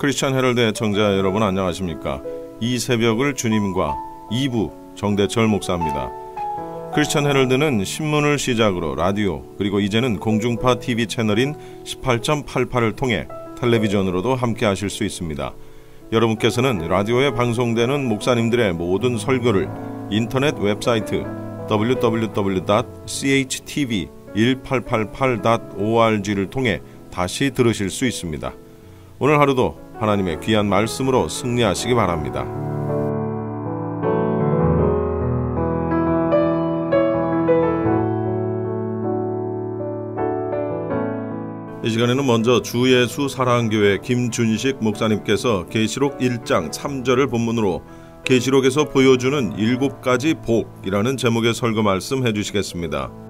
크리스천 헤럴드 청취자 여러분 안녕하십니까? 이 새벽을 주님과 2부 정대철 목사입니다. 크리스천 헤럴드는 신문을 시작으로 라디오 그리고 이제는 공중파 TV 채널인 18.88을 통해 텔레비전으로도 함께 하실 수 있습니다. 여러분께서는 라디오에 방송되는 목사님들의 모든 설교를 인터넷 웹사이트 www.chtv1888.org를 통해 다시 들으실 수 있습니다. 오늘 하루도 하나님의 귀한 말씀으로 승리하시기 바랍니다. 이 시간에는 먼저 주 예수 사랑교회 김준식 목사님께서 계시록 1장 3절을 본문으로 계시록에서 보여주는 일곱 가지 복이라는 제목의 설교 말씀 해주시겠습니다.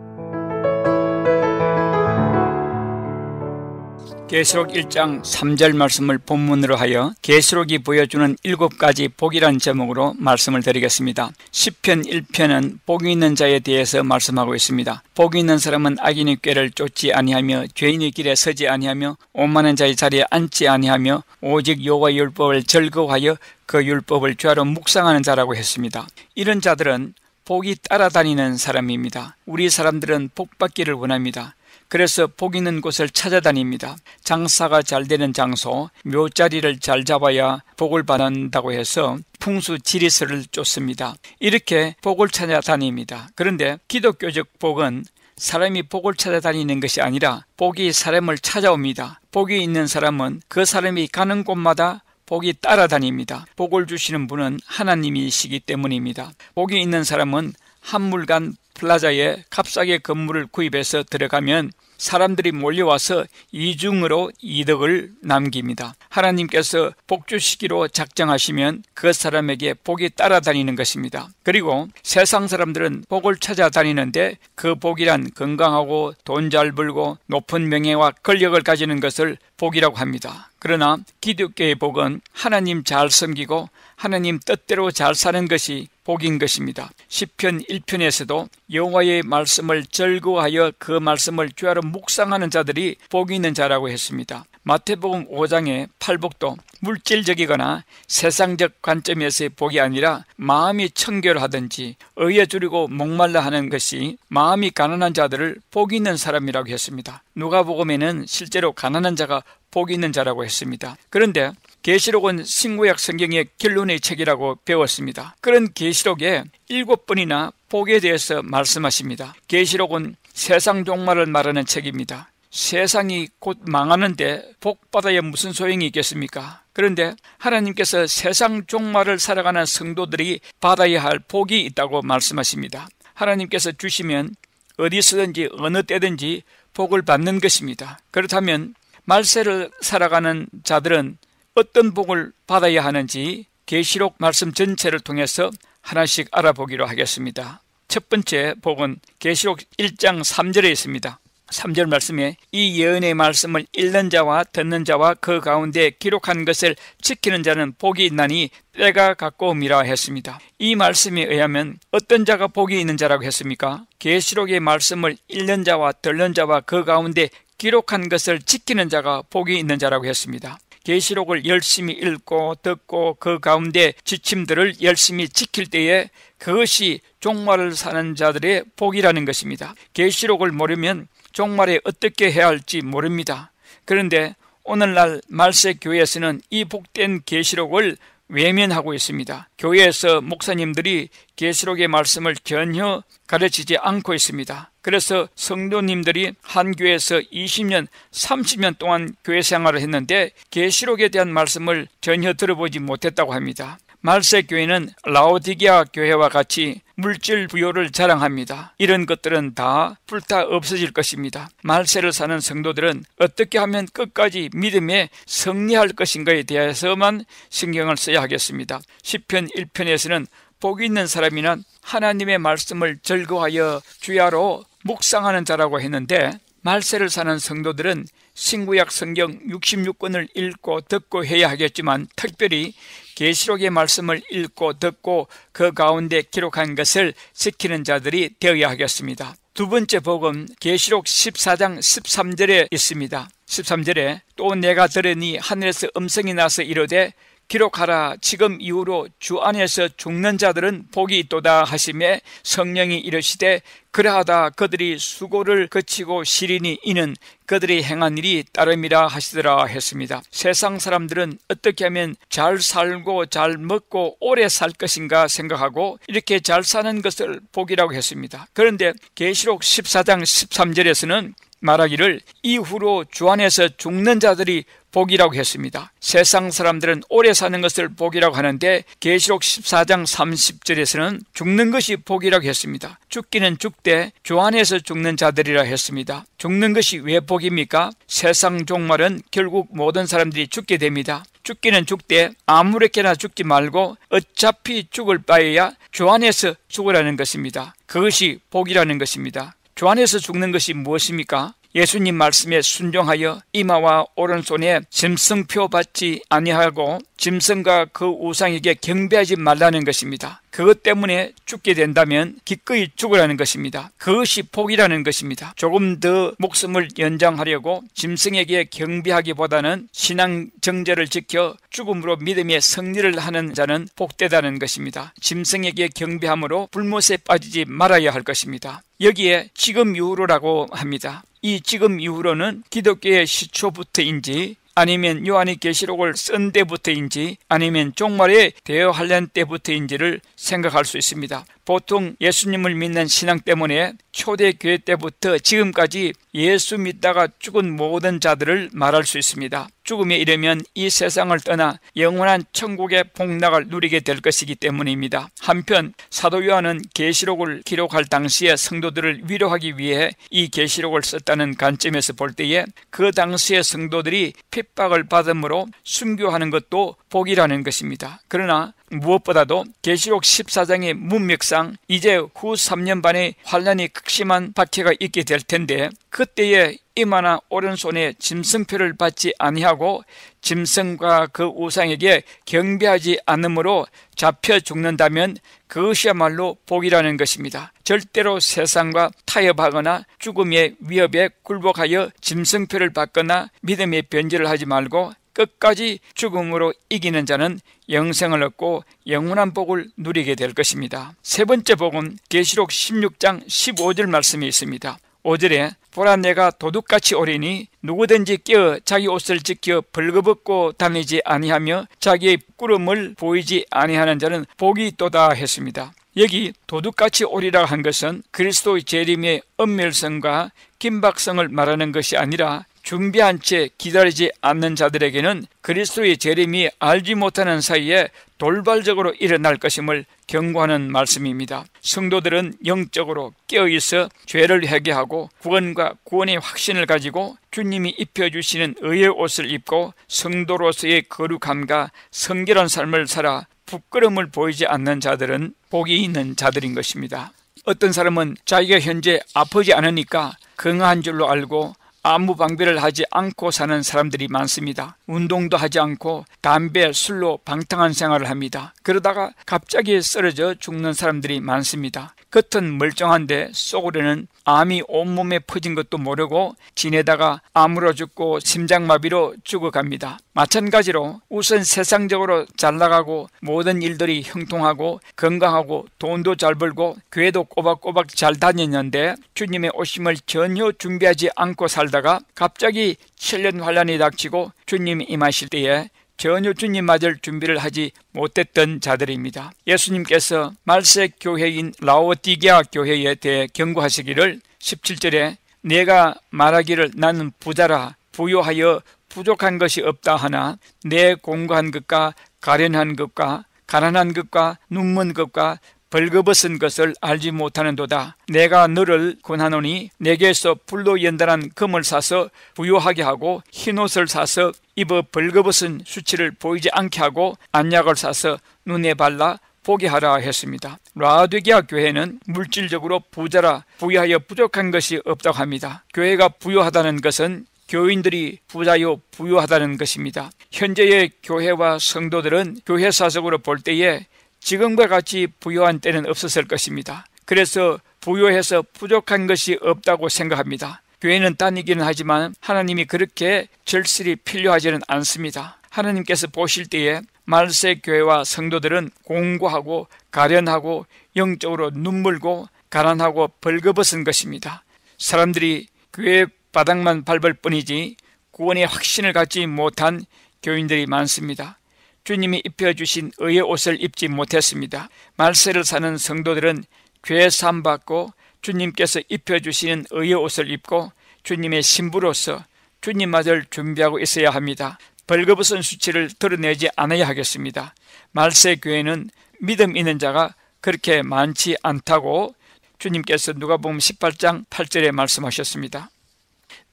계시록 1장 3절 말씀을 본문으로 하여 계시록이 보여주는 일곱 가지 복이란 제목으로 말씀을 드리겠습니다. 10편 1편은 복이 있는 자에 대해서 말씀하고 있습니다. 복이 있는 사람은 악인의 꾀를 쫓지 아니하며 죄인의 길에 서지 아니하며 오만한 자의 자리에 앉지 아니하며 오직 여호와 율법을 즐거워하여 그 율법을 죄하러 묵상하는 자라고 했습니다. 이런 자들은 복이 따라다니는 사람입니다. 우리 사람들은 복 받기를 원합니다. 그래서 복 있는 곳을 찾아다닙니다. 장사가 잘 되는 장소, 묘자리를 잘 잡아야 복을 받는다고 해서 풍수 지리스를 쫓습니다. 이렇게 복을 찾아다닙니다. 그런데 기독교적 복은 사람이 복을 찾아다니는 것이 아니라 복이 사람을 찾아옵니다. 복이 있는 사람은 그 사람이 가는 곳마다 복이 따라다닙니다. 복을 주시는 분은 하나님이시기 때문입니다. 복이 있는 사람은 한물간 플라자에 값싸게 건물을 구입해서 들어가면 사람들이 몰려와서 이중으로 이득을 남깁니다. 하나님께서 복 주시기로 작정하시면 그 사람에게 복이 따라다니는 것입니다. 그리고 세상 사람들은 복을 찾아다니는데 그 복이란 건강하고 돈 잘 벌고 높은 명예와 권력을 가지는 것을 복이라고 합니다. 그러나 기독교의 복은 하나님 잘 섬기고 하나님 뜻대로 잘 사는 것이 복인 것입니다. 시편 1편에서도 여호와의 말씀을 즐거워하여 그 말씀을 죄하러 묵상하는 자들이 복이 있는 자라고 했습니다. 마태복음 5장의 팔복도 물질적이거나 세상적 관점에서의 복이 아니라 마음이 청결하든지 의에 줄이고 목말라 하는 것이 마음이 가난한 자들을 복이 있는 사람이라고 했습니다. 누가복음에는 실제로 가난한 자가 복이 있는 자라고 했습니다. 그런데 계시록은 신구약 성경의 결론의 책이라고 배웠습니다. 그런 계시록에 일곱 번이나 복에 대해서 말씀하십니다. 계시록은 세상 종말을 말하는 책입니다. 세상이 곧 망하는데 복받아야 무슨 소용이 있겠습니까? 그런데 하나님께서 세상 종말을 살아가는 성도들이 받아야 할 복이 있다고 말씀하십니다. 하나님께서 주시면 어디서든지 어느 때든지 복을 받는 것입니다. 그렇다면 말세를 살아가는 자들은 어떤 복을 받아야 하는지 계시록 말씀 전체를 통해서 하나씩 알아보기로 하겠습니다. 첫 번째 복은 계시록 1장 3절에 있습니다. 3절 말씀에 이 예언의 말씀을 읽는 자와 듣는 자와 그 가운데 기록한 것을 지키는 자는 복이 있나니 때가 가까움이라 했습니다. 이 말씀에 의하면 어떤 자가 복이 있는 자라고 했습니까? 계시록의 말씀을 읽는 자와 듣는 자와 그 가운데 기록한 것을 지키는 자가 복이 있는 자라고 했습니다. 계시록을 열심히 읽고 듣고 그 가운데 지침들을 열심히 지킬 때에 그것이 종말을 사는 자들의 복이라는 것입니다. 계시록을 모르면 종말에 어떻게 해야 할지 모릅니다. 그런데 오늘날 말세 교회에서는 이 복된 계시록을 외면하고 있습니다. 교회에서 목사님들이 계시록의 말씀을 전혀 가르치지 않고 있습니다. 그래서 성도님들이 한 교회에서 20년, 30년 동안 교회 생활을 했는데 계시록에 대한 말씀을 전혀 들어보지 못했다고 합니다. 말세 교회는 라오디게아 교회와 같이 물질 부여를 자랑합니다. 이런 것들은 다 불타 없어질 것입니다. 말세를 사는 성도들은 어떻게 하면 끝까지 믿음에 승리할 것인가에 대해서만 신경을 써야 하겠습니다. 10편 1편에서는 복 있는 사람이나 하나님의 말씀을 즐거워하여 주야로 묵상하는 자라고 했는데 말세를 사는 성도들은 신구약 성경 66권을 읽고 듣고 해야 하겠지만 특별히 계시록의 말씀을 읽고 듣고 그 가운데 기록한 것을 지키는 자들이 되어야 하겠습니다. 두 번째 복음 계시록 14장 13절에 있습니다. 13절에 또 내가 들으니 하늘에서 음성이 나서 이르되 기록하라 지금 이후로 주 안에서 죽는 자들은 복이 있도다 하심에 성령이 이르시되 그러하다 그들이 수고를 거치고 시리니 이는 그들이 행한 일이 따름이라 하시더라 했습니다. 세상 사람들은 어떻게 하면 잘 살고 잘 먹고 오래 살 것인가 생각하고 이렇게 잘 사는 것을 복이라고 했습니다. 그런데 계시록 14장 13절에서는 말하기를 이후로 주 안에서 죽는 자들이 복이라고 했습니다. 세상 사람들은 오래 사는 것을 복이라고 하는데 계시록 14장 30절에서는 죽는 것이 복이라고 했습니다. 죽기는 죽되 주 안에서 죽는 자들이라 했습니다. 죽는 것이 왜 복입니까? 세상 종말은 결국 모든 사람들이 죽게 됩니다. 죽기는 죽되 아무렇게나 죽지 말고 어차피 죽을 바에야 주 안에서 죽으라는 것입니다. 그것이 복이라는 것입니다. 주 안에서 죽는 것이 무엇입니까? 예수님 말씀에 순종하여 이마와 오른손에 짐승표 받지 아니하고 짐승과 그 우상에게 경배하지 말라는 것입니다. 그것 때문에 죽게 된다면 기꺼이 죽으라는 것입니다. 그것이 복이라는 것입니다. 조금 더 목숨을 연장하려고 짐승에게 경배하기보다는 신앙 정제를 지켜 죽음으로 믿음의 승리를 하는 자는 복되다는 것입니다. 짐승에게 경배함으로 불못에 빠지지 말아야 할 것입니다. 여기에 지금 이후로라고 합니다. 이 지금 이후로는 기독교의 시초부터인지 아니면 요한이 계시록을 쓴 때부터인지 아니면 종말의 대여하려는 때부터인지를 생각할 수 있습니다. 보통 예수님을 믿는 신앙 때문에 초대교회 때부터 지금까지 예수 믿다가 죽은 모든 자들을 말할 수 있습니다. 죽음에 이르면 이 세상을 떠나 영원한 천국의 복락을 누리게 될 것이기 때문입니다. 한편 사도 요한은 계시록을 기록할 당시에 성도들을 위로하기 위해 이 계시록을 썼다는 관점에서 볼 때에 그 당시의 성도들이 핍박을 받음으로 순교하는 것도 복이라는 것입니다. 그러나 무엇보다도 계시록 14장의 문맥상 이제 후 3년 반의 환란이 극심한 박해가 있게 될 텐데 그때에 이마나 오른손에 짐승표를 받지 아니하고 짐승과 그 우상에게 경배하지 않으므로 잡혀 죽는다면 그것이야말로 복이라는 것입니다. 절대로 세상과 타협하거나 죽음의 위협에 굴복하여 짐승표를 받거나 믿음의 변질을 하지 말고 끝까지 죽음으로 이기는 자는 영생을 얻고 영원한 복을 누리게 될 것입니다. 세 번째 복은 계시록 16장 15절 말씀이 있습니다. 5절에 보라 내가 도둑같이 오리니 누구든지 깨어 자기 옷을 지켜 벌거벗고 다니지 아니하며 자기의 꾸름을 보이지 아니하는 자는 복이 있도다 했습니다. 여기 도둑같이 오리라 한 것은 그리스도의 재림의 은밀성과 긴박성을 말하는 것이 아니라 준비한 채 기다리지 않는 자들에게는 그리스도의 재림이 알지 못하는 사이에 돌발적으로 일어날 것임을 경고하는 말씀입니다. 성도들은 영적으로 깨어있어 죄를 회개하고 구원과 구원의 확신을 가지고 주님이 입혀주시는 의의 옷을 입고 성도로서의 거룩함과 성결한 삶을 살아 부끄러움을 보이지 않는 자들은 복이 있는 자들인 것입니다. 어떤 사람은 자기가 현재 아프지 않으니까 건강한 줄로 알고 아무 방비를 하지 않고 사는 사람들이 많습니다. 운동도 하지 않고 담배, 술로 방탕한 생활을 합니다. 그러다가 갑자기 쓰러져 죽는 사람들이 많습니다. 겉은 멀쩡한데 속으로는 암이 온몸에 퍼진 것도 모르고 지내다가 암으로 죽고 심장마비로 죽어갑니다. 마찬가지로 우선 세상적으로 잘 나가고 모든 일들이 형통하고 건강하고 돈도 잘 벌고 교회도 꼬박꼬박 잘 다녔는데 주님의 오심을 전혀 준비하지 않고 살다가 갑자기 7년 환란이 닥치고 주님이 임하실 때에 전혀 주님 맞을 준비를 하지 못했던 자들입니다. 예수님께서 말세 교회인 라오디게아 교회에 대해 경고하시기를 17절에 내가 말하기를 나는 부자라 부요하여 부족한 것이 없다 하나 내 공고한 것과 가련한 것과 가난한 것과 눈먼 것과 벌거벗은 것을 알지 못하는도다. 내가 너를 권하노니 내게서 불로 연달한 금을 사서 부유하게 하고 흰옷을 사서 입어 벌거벗은 수치를 보이지 않게 하고 안약을 사서 눈에 발라 보게 하라 했습니다. 라드기아 교회는 물질적으로 부자라 부유하여 부족한 것이 없다고 합니다. 교회가 부유하다는 것은 교인들이 부자요 부유하다는 것입니다. 현재의 교회와 성도들은 교회 사석으로 볼 때에 지금과 같이 부유한 때는 없었을 것입니다. 그래서 부요해서 부족한 것이 없다고 생각합니다. 교회는 다니기는 하지만 하나님이 그렇게 절실히 필요하지는 않습니다. 하나님께서 보실 때에 말세 교회와 성도들은 공고하고 가련하고 영적으로 눈물고 가난하고 벌거벗은 것입니다. 사람들이 교회 바닥만 밟을 뿐이지 구원의 확신을 갖지 못한 교인들이 많습니다. 주님이 입혀주신 의의 옷을 입지 못했습니다. 말세를 사는 성도들은 죄 삼받고 주님께서 입혀주시는 의의 옷을 입고 주님의 신부로서 주님마저 준비하고 있어야 합니다. 벌거벗은 수치를 드러내지 않아야 하겠습니다. 말세 교회는 믿음 있는 자가 그렇게 많지 않다고 주님께서 누가복음 18장 8절에 말씀하셨습니다.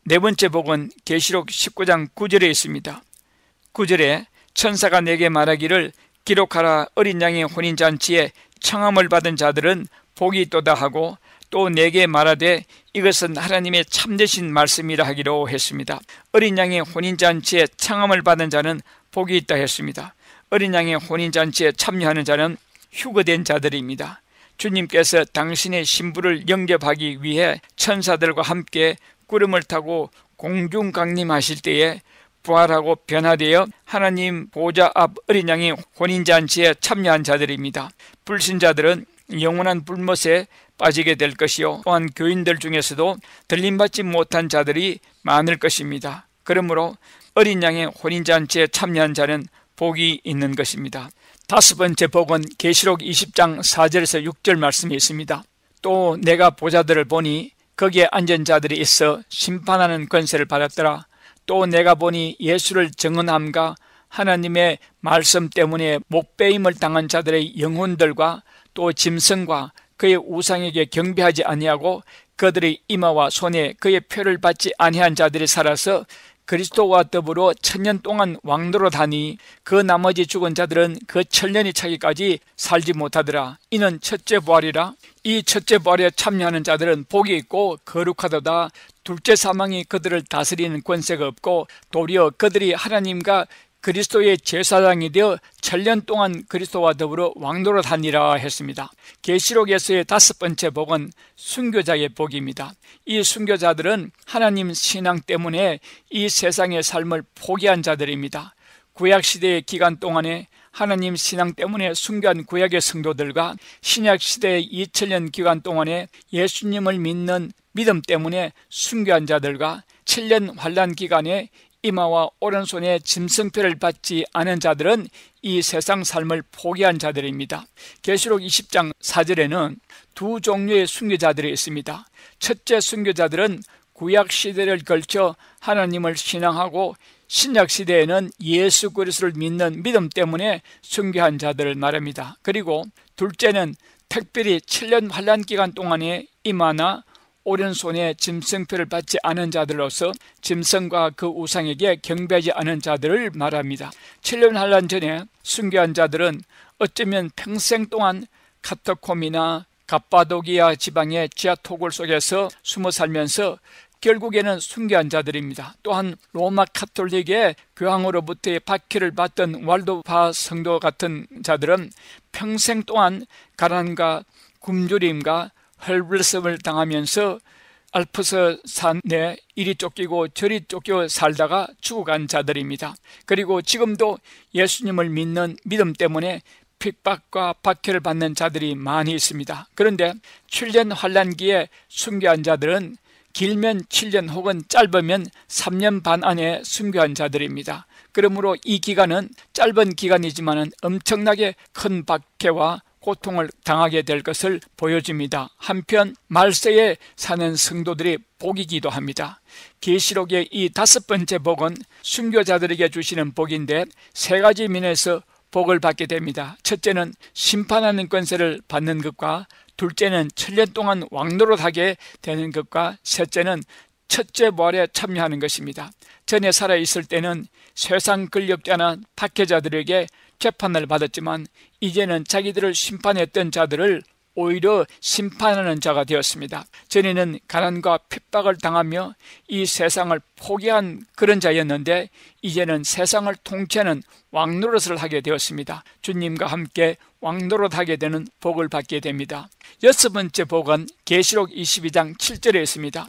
네 번째 복은 계시록 19장 9절에 있습니다. 9절에 천사가 내게 말하기를 기록하라 어린 양의 혼인잔치에 청함을 받은 자들은 복이 있도다 하고 또 내게 말하되 이것은 하나님의 참되신 말씀이라 하기로 했습니다. 어린 양의 혼인잔치에 청함을 받은 자는 복이 있다 했습니다. 어린 양의 혼인잔치에 참여하는 자는 휴거된 자들입니다. 주님께서 당신의 신부를 영접하기 위해 천사들과 함께 구름을 타고 공중 강림하실 때에 부활하고 변화되어 하나님 보좌 앞 어린 양의 혼인잔치에 참여한 자들입니다. 불신자들은 영원한 불못에 빠지게 될 것이요 또한 교인들 중에서도 들림받지 못한 자들이 많을 것입니다. 그러므로 어린 양의 혼인잔치에 참여한 자는 복이 있는 것입니다. 다섯 번째 복은 계시록 20장 4절에서 6절 말씀이 있습니다. 또 내가 보자들을 보니 거기에 앉은 자들이 있어 심판하는 권세를 받았더라. 또 내가 보니 예수를 정언함과 하나님의 말씀 때문에 목배임을 당한 자들의 영혼들과 또 짐승과 그의 우상에게 경배하지 아니하고 그들의 이마와 손에 그의 표를 받지 아니한 자들이 살아서 그리스도와 더불어 천년 동안 왕도로 다니 그 나머지 죽은 자들은 그 천년이 차기까지 살지 못하더라. 이는 첫째 부활이라. 이 첫째 부활에 참여하는 자들은 복이 있고 거룩하도다. 둘째 사망이 그들을 다스리는 권세가 없고 도리어 그들이 하나님과 그리스도의 제사장이 되어 천년 동안 그리스도와 더불어 왕도로 다니라 했습니다. 계시록에서의 다섯 번째 복은 순교자의 복입니다. 이 순교자들은 하나님 신앙 때문에 이 세상의 삶을 포기한 자들입니다. 구약 시대의 기간 동안에 하나님 신앙 때문에 순교한 구약의 성도들과 신약 시대의 2000년 기간 동안에 예수님을 믿는 믿음 때문에 순교한 자들과 7년 환란 기간에 이마와 오른손에 짐승표를 받지 않은 자들은 이 세상 삶을 포기한 자들입니다. 계시록 20장 4절에는 두 종류의 순교자들이 있습니다. 첫째 순교자들은 구약 시대를 걸쳐 하나님을 신앙하고 신약 시대에는 예수 그리스도를 믿는 믿음 때문에 순교한 자들을 말합니다. 그리고 둘째는 특별히 7년 환란 기간 동안에 이마나 오른손에 짐승표를 받지 않은 자들로서 짐승과 그 우상에게 경배하지 않은 자들을 말합니다. 7년 한란 전에 순교한 자들은 어쩌면 평생 동안 카터콤이나 갑바도기아 지방의 지하 토굴 속에서 숨어 살면서 결국에는 순교한 자들입니다. 또한 로마 카톨릭의 교황으로부터의 박해를 받던 왈도파 성도 같은 자들은 평생 동안 가난과 굶주림과 헐블섬을 당하면서 알프스 산내 이리 쫓기고 저리 쫓겨 살다가 죽어간 자들입니다. 그리고 지금도 예수님을 믿는 믿음 때문에 핍박과 박해를 받는 자들이 많이 있습니다. 그런데 7년 환란기에 순교한 자들은 길면 7년 혹은 짧으면 3년 반 안에 순교한 자들입니다. 그러므로 이 기간은 짧은 기간이지만 엄청나게 큰 박해와 고통을 당하게 될 것을 보여줍니다. 한편 말세에 사는 성도들이 복이기도 합니다. 계시록의 이 다섯 번째 복은 순교자들에게 주시는 복인데 세 가지 면에서 복을 받게 됩니다. 첫째는 심판하는 권세를 받는 것과 둘째는 천년 동안 왕노로 하게 되는 것과 셋째는 첫째 부활에 참여하는 것입니다. 전에 살아 있을 때는 세상 권력자나 박해자들에게 재판을 받았지만 이제는 자기들을 심판했던 자들을 오히려 심판하는 자가 되었습니다. 전에는 가난과 핍박을 당하며 이 세상을 포기한 그런 자였는데 이제는 세상을 통치하는 왕노릇을 하게 되었습니다. 주님과 함께 왕노릇하게 되는 복을 받게 됩니다. 여섯 번째 복은 계시록 22장 7절에 있습니다.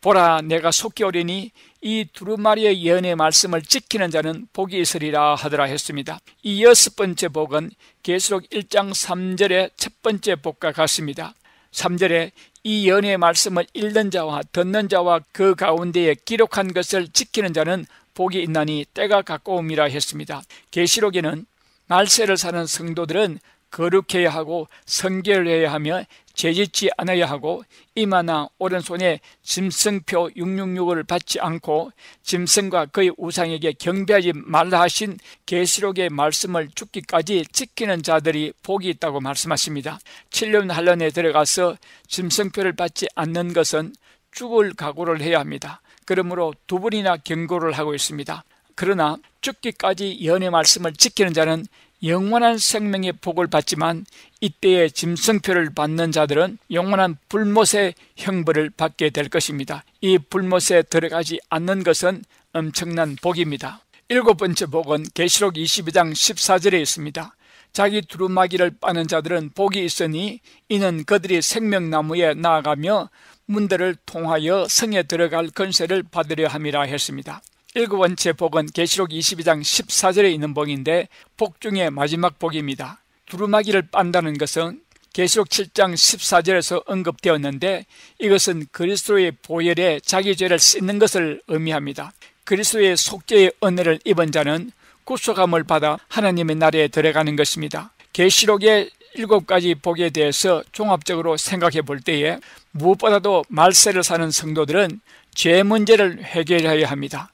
보라 내가 속히 오리니 이 두루마리의 예언의 말씀을 지키는 자는 복이 있으리라 하더라 했습니다. 이 여섯 번째 복은 계시록 1장 3절의 첫 번째 복과 같습니다. 3절에 이 연의 말씀을 읽는 자와 듣는 자와 그 가운데에 기록한 것을 지키는 자는 복이 있나니 때가 가까움이라 했습니다. 계시록에는 말세를 사는 성도들은 거룩해야 하고 성결해야 하며 죄짓지 않아야 하고 이마나 오른손에 짐승표 666을 받지 않고 짐승과 그의 우상에게 경배하지 말라 하신 계시록의 말씀을 죽기까지 지키는 자들이 복이 있다고 말씀하십니다. 7년 한란에 들어가서 짐승표를 받지 않는 것은 죽을 각오를 해야 합니다. 그러므로 두 번이나 경고를 하고 있습니다. 그러나 죽기까지 연의 말씀을 지키는 자는 영원한 생명의 복을 받지만 이때에 짐승표를 받는 자들은 영원한 불못의 형벌을 받게 될 것입니다. 이 불못에 들어가지 않는 것은 엄청난 복입니다. 일곱 번째 복은 계시록 22장 14절에 있습니다. 자기 두루마기를 빠는 자들은 복이 있으니 이는 그들이 생명나무에 나아가며 문들을 통하여 성에 들어갈 건세를 받으려 함이라 했습니다. 일곱 번째 복은 계시록 22장 14절에 있는 복인데 복 중의 마지막 복입니다. 두루마기를 빤다는 것은 계시록 7장 14절에서 언급되었는데 이것은 그리스도의 보혈에 자기 죄를 씻는 것을 의미합니다. 그리스도의 속죄의 은혜를 입은 자는 구속함을 받아 하나님의 나라에 들어가는 것입니다. 계시록의 일곱 가지 복에 대해서 종합적으로 생각해 볼 때에 무엇보다도 말세를 사는 성도들은 죄 문제를 해결해야 합니다.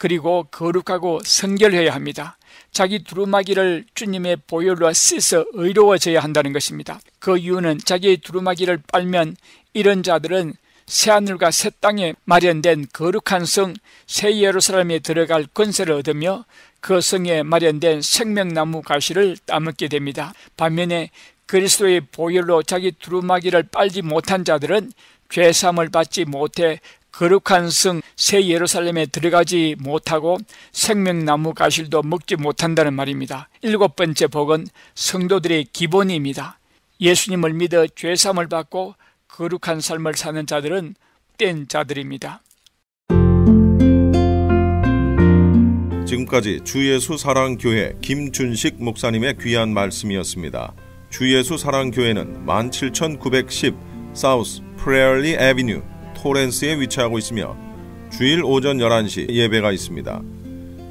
그리고 거룩하고 성결해야 합니다. 자기 두루마기를 주님의 보혈로 씻어 의로워져야 한다는 것입니다. 그 이유는 자기의 두루마기를 빨면 이런 자들은 새하늘과 새 땅에 마련된 거룩한 성, 새 예루살렘에 들어갈 권세를 얻으며 그 성에 마련된 생명나무 가시를 따먹게 됩니다. 반면에 그리스도의 보혈로 자기 두루마기를 빨지 못한 자들은 죄삼을 받지 못해 거룩한 성 새 예루살렘에 들어가지 못하고 생명나무 가실도 먹지 못한다는 말입니다. 일곱 번째 복은 성도들의 기본입니다. 예수님을 믿어 죄삼을 받고 거룩한 삶을 사는 자들은 뗀 자들입니다. 지금까지 주예수 사랑교회 김준식 목사님의 귀한 말씀이었습니다. 주예수 사랑교회는 17910 사우스 프레얼리 애비뉴 토렌스에 위치하고 있으며 주일 오전 11시 예배가 있습니다.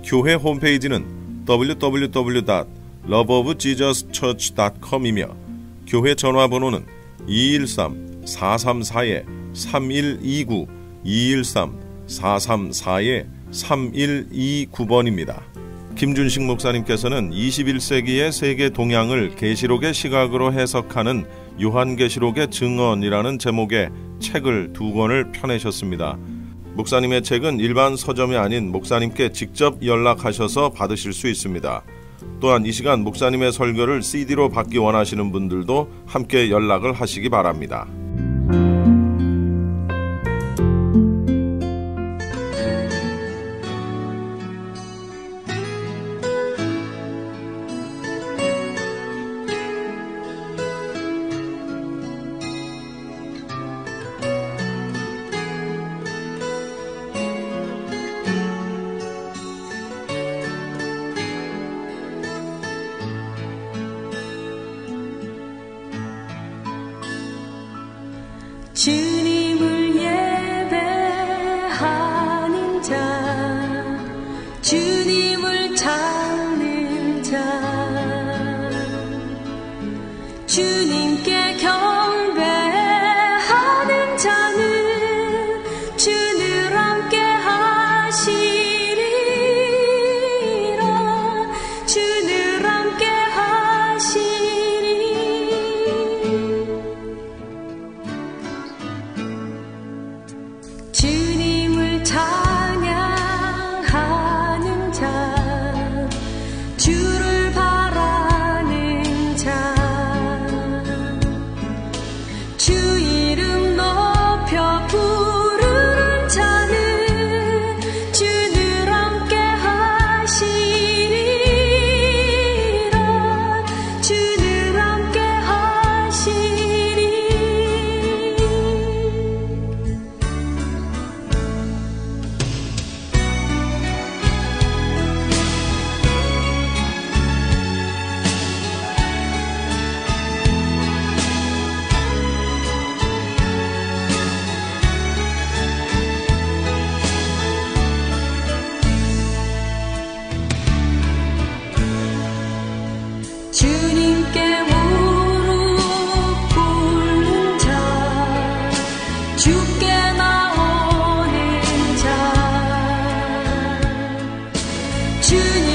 교회 홈페이지는 www.loveofjesuschurch.com이며 교회 전화번호는 213-434-3129 213-434-3129번입니다. 김준식 목사님께서는 21세기의 세계 동향을 계시록의 시각으로 해석하는 요한계시록의 증언이라는 제목의 책을 두 권을 펴내셨습니다. 목사님의 책은 일반 서점이 아닌 목사님께 직접 연락하셔서 받으실 수 있습니다. 또한 이 시간 목사님의 설교를 CD로 받기 원하시는 분들도 함께 연락을 하시기 바랍니다. you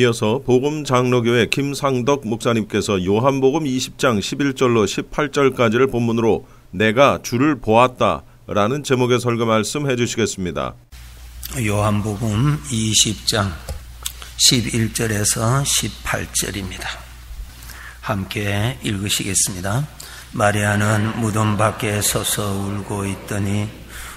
이어서 복음 장로교회 김상덕 목사님께서 요한복음 20장 11절로 18절까지를 본문으로 내가 주를 보았다 라는 제목의 설교 말씀해 주시겠습니다. 요한복음 20장 11절에서 18절입니다. 함께 읽으시겠습니다. 마리아는 무덤 밖에 서서 울고 있더니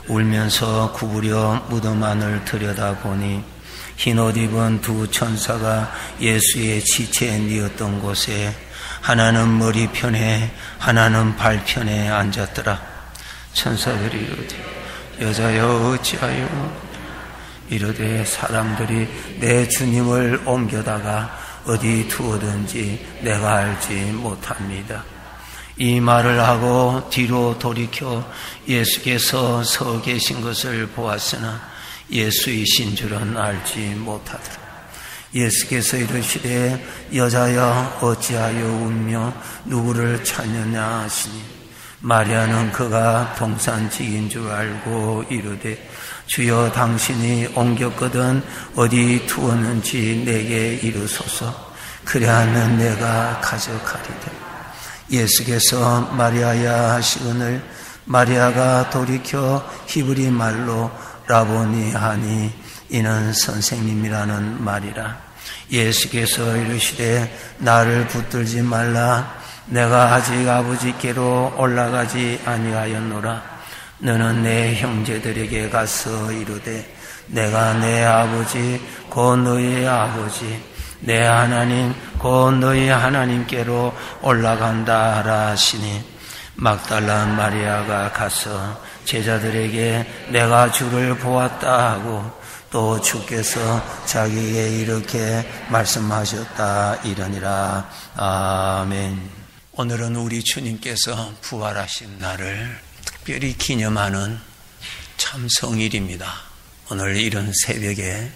울면서 구부려 무덤 안을 들여다보니 흰옷 입은 두 천사가 예수의 지체에 뉘었던 곳에 하나는 머리편에 하나는 발편에 앉았더라. 천사들이 이르되 여자여 어찌하여 이르되 사람들이 내 주님을 옮겨다가 어디 두어든지 내가 알지 못합니다. 이 말을 하고 뒤로 돌이켜 예수께서 서 계신 것을 보았으나 예수이신 줄은 알지 못하더라. 예수께서 이르시되 여자여 어찌하여 웃며 누구를 찾느냐 하시니 마리아는 그가 동산직인 줄 알고 이르되 주여 당신이 옮겼거든 어디 두었는지 내게 이르소서 그래 하면 내가 가져가리다 예수께서 마리아야 하시거늘 마리아가 돌이켜 히브리 말로 라보니 하니 이는 선생님이라는 말이라. 예수께서 이르시되 나를 붙들지 말라. 내가 아직 아버지께로 올라가지 아니하였노라. 너는 내 형제들에게 가서 이르되 내가 내 아버지 곧 너의 아버지 내 하나님 곧 너의 하나님께로 올라간다 하시니 막달라 마리아가 가서 제자들에게 내가 주를 보았다 하고 또 주께서 자기에게 이렇게 말씀하셨다 이러니라 아멘. 오늘은 우리 주님께서 부활하신 날을 특별히 기념하는 참 성일입니다. 오늘 이런 새벽에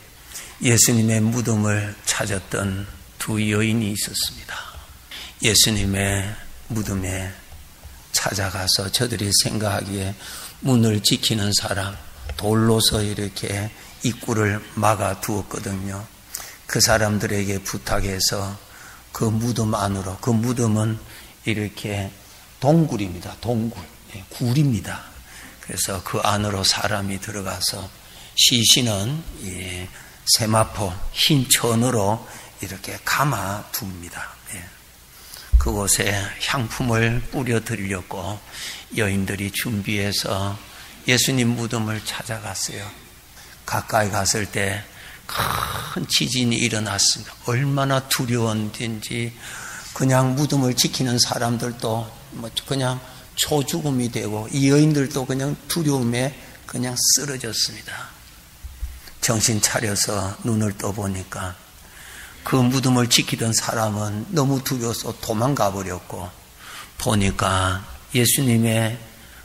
예수님의 무덤을 찾았던 두 여인이 있었습니다. 예수님의 무덤에 찾아가서 저들이 생각하기에 문을 지키는 사람, 돌로서 이렇게 입구를 막아 두었거든요. 그 사람들에게 부탁해서 그 무덤 안으로, 그 무덤은 이렇게 동굴입니다. 동굴. 예, 굴입니다. 그래서 그 안으로 사람이 들어가서 시신은 예, 세마포, 흰 천으로 이렇게 감아 둡니다. 예. 그곳에 향품을 뿌려 드리려고 여인들이 준비해서 예수님 무덤을 찾아갔어요. 가까이 갔을 때 큰 지진이 일어났습니다. 얼마나 두려웠는지 그냥 무덤을 지키는 사람들도 뭐 그냥 초죽음이 되고 이 여인들도 그냥 두려움에 그냥 쓰러졌습니다. 정신 차려서 눈을 떠보니까 그 무덤을 지키던 사람은 너무 두려워서 도망가 버렸고 보니까 예수님의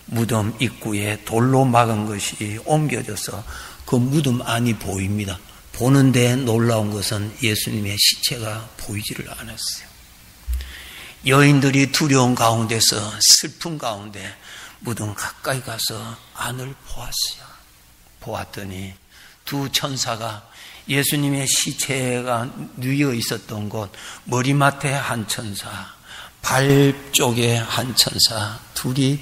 무덤 입구에 돌로 막은 것이 옮겨져서 그 무덤 안이 보입니다. 보는데 놀라운 것은 예수님의 시체가 보이지를 않았어요. 여인들이 두려운 가운데서 슬픔 가운데 무덤 가까이 가서 안을 보았어요. 보았더니 두 천사가 예수님의 시체가 누여 있었던 곳 머리맡에 한 천사, 발 쪽에 한 천사 둘이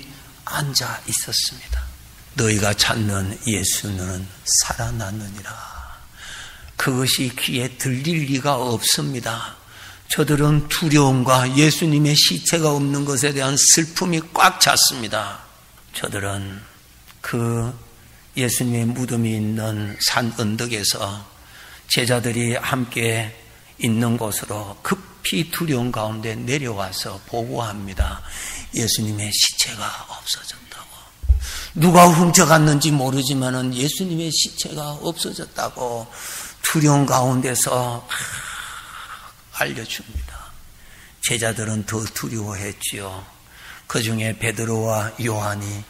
앉아 있었습니다. 너희가 찾는 예수는 살아났느니라. 그것이 귀에 들릴 리가 없습니다. 저들은 두려움과 예수님의 시체가 없는 것에 대한 슬픔이 꽉 찼습니다. 저들은 그 예수님의 무덤이 있는 산 언덕에서 제자들이 함께 있는 곳으로 급 히 두려운 가운데 내려와서 보고합니다. 예수님의 시체가 없어졌다고. 누가 훔쳐갔는지 모르지만은 예수님의 시체가 없어졌다고 두려운 가운데서 알려줍니다. 제자들은 더 두려워했지요. 그 중에 베드로와 요한이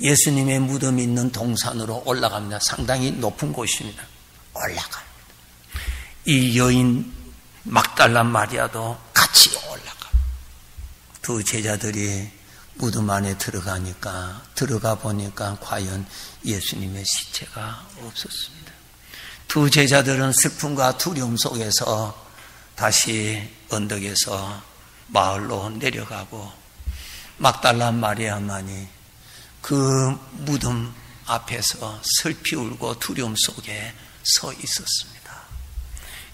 예수님의 무덤이 있는 동산으로 올라갑니다. 상당히 높은 곳입니다. 올라갑니다. 이 여인 막달란 마리아도 같이 올라가. 두 제자들이 무덤 안에 들어가니까 들어가 보니까 과연 예수님의 시체가 없었습니다. 두 제자들은 슬픔과 두려움 속에서 다시 언덕에서 마을로 내려가고 막달라 마리아만이 그 무덤 앞에서 슬피 울고 두려움 속에 서 있었습니다.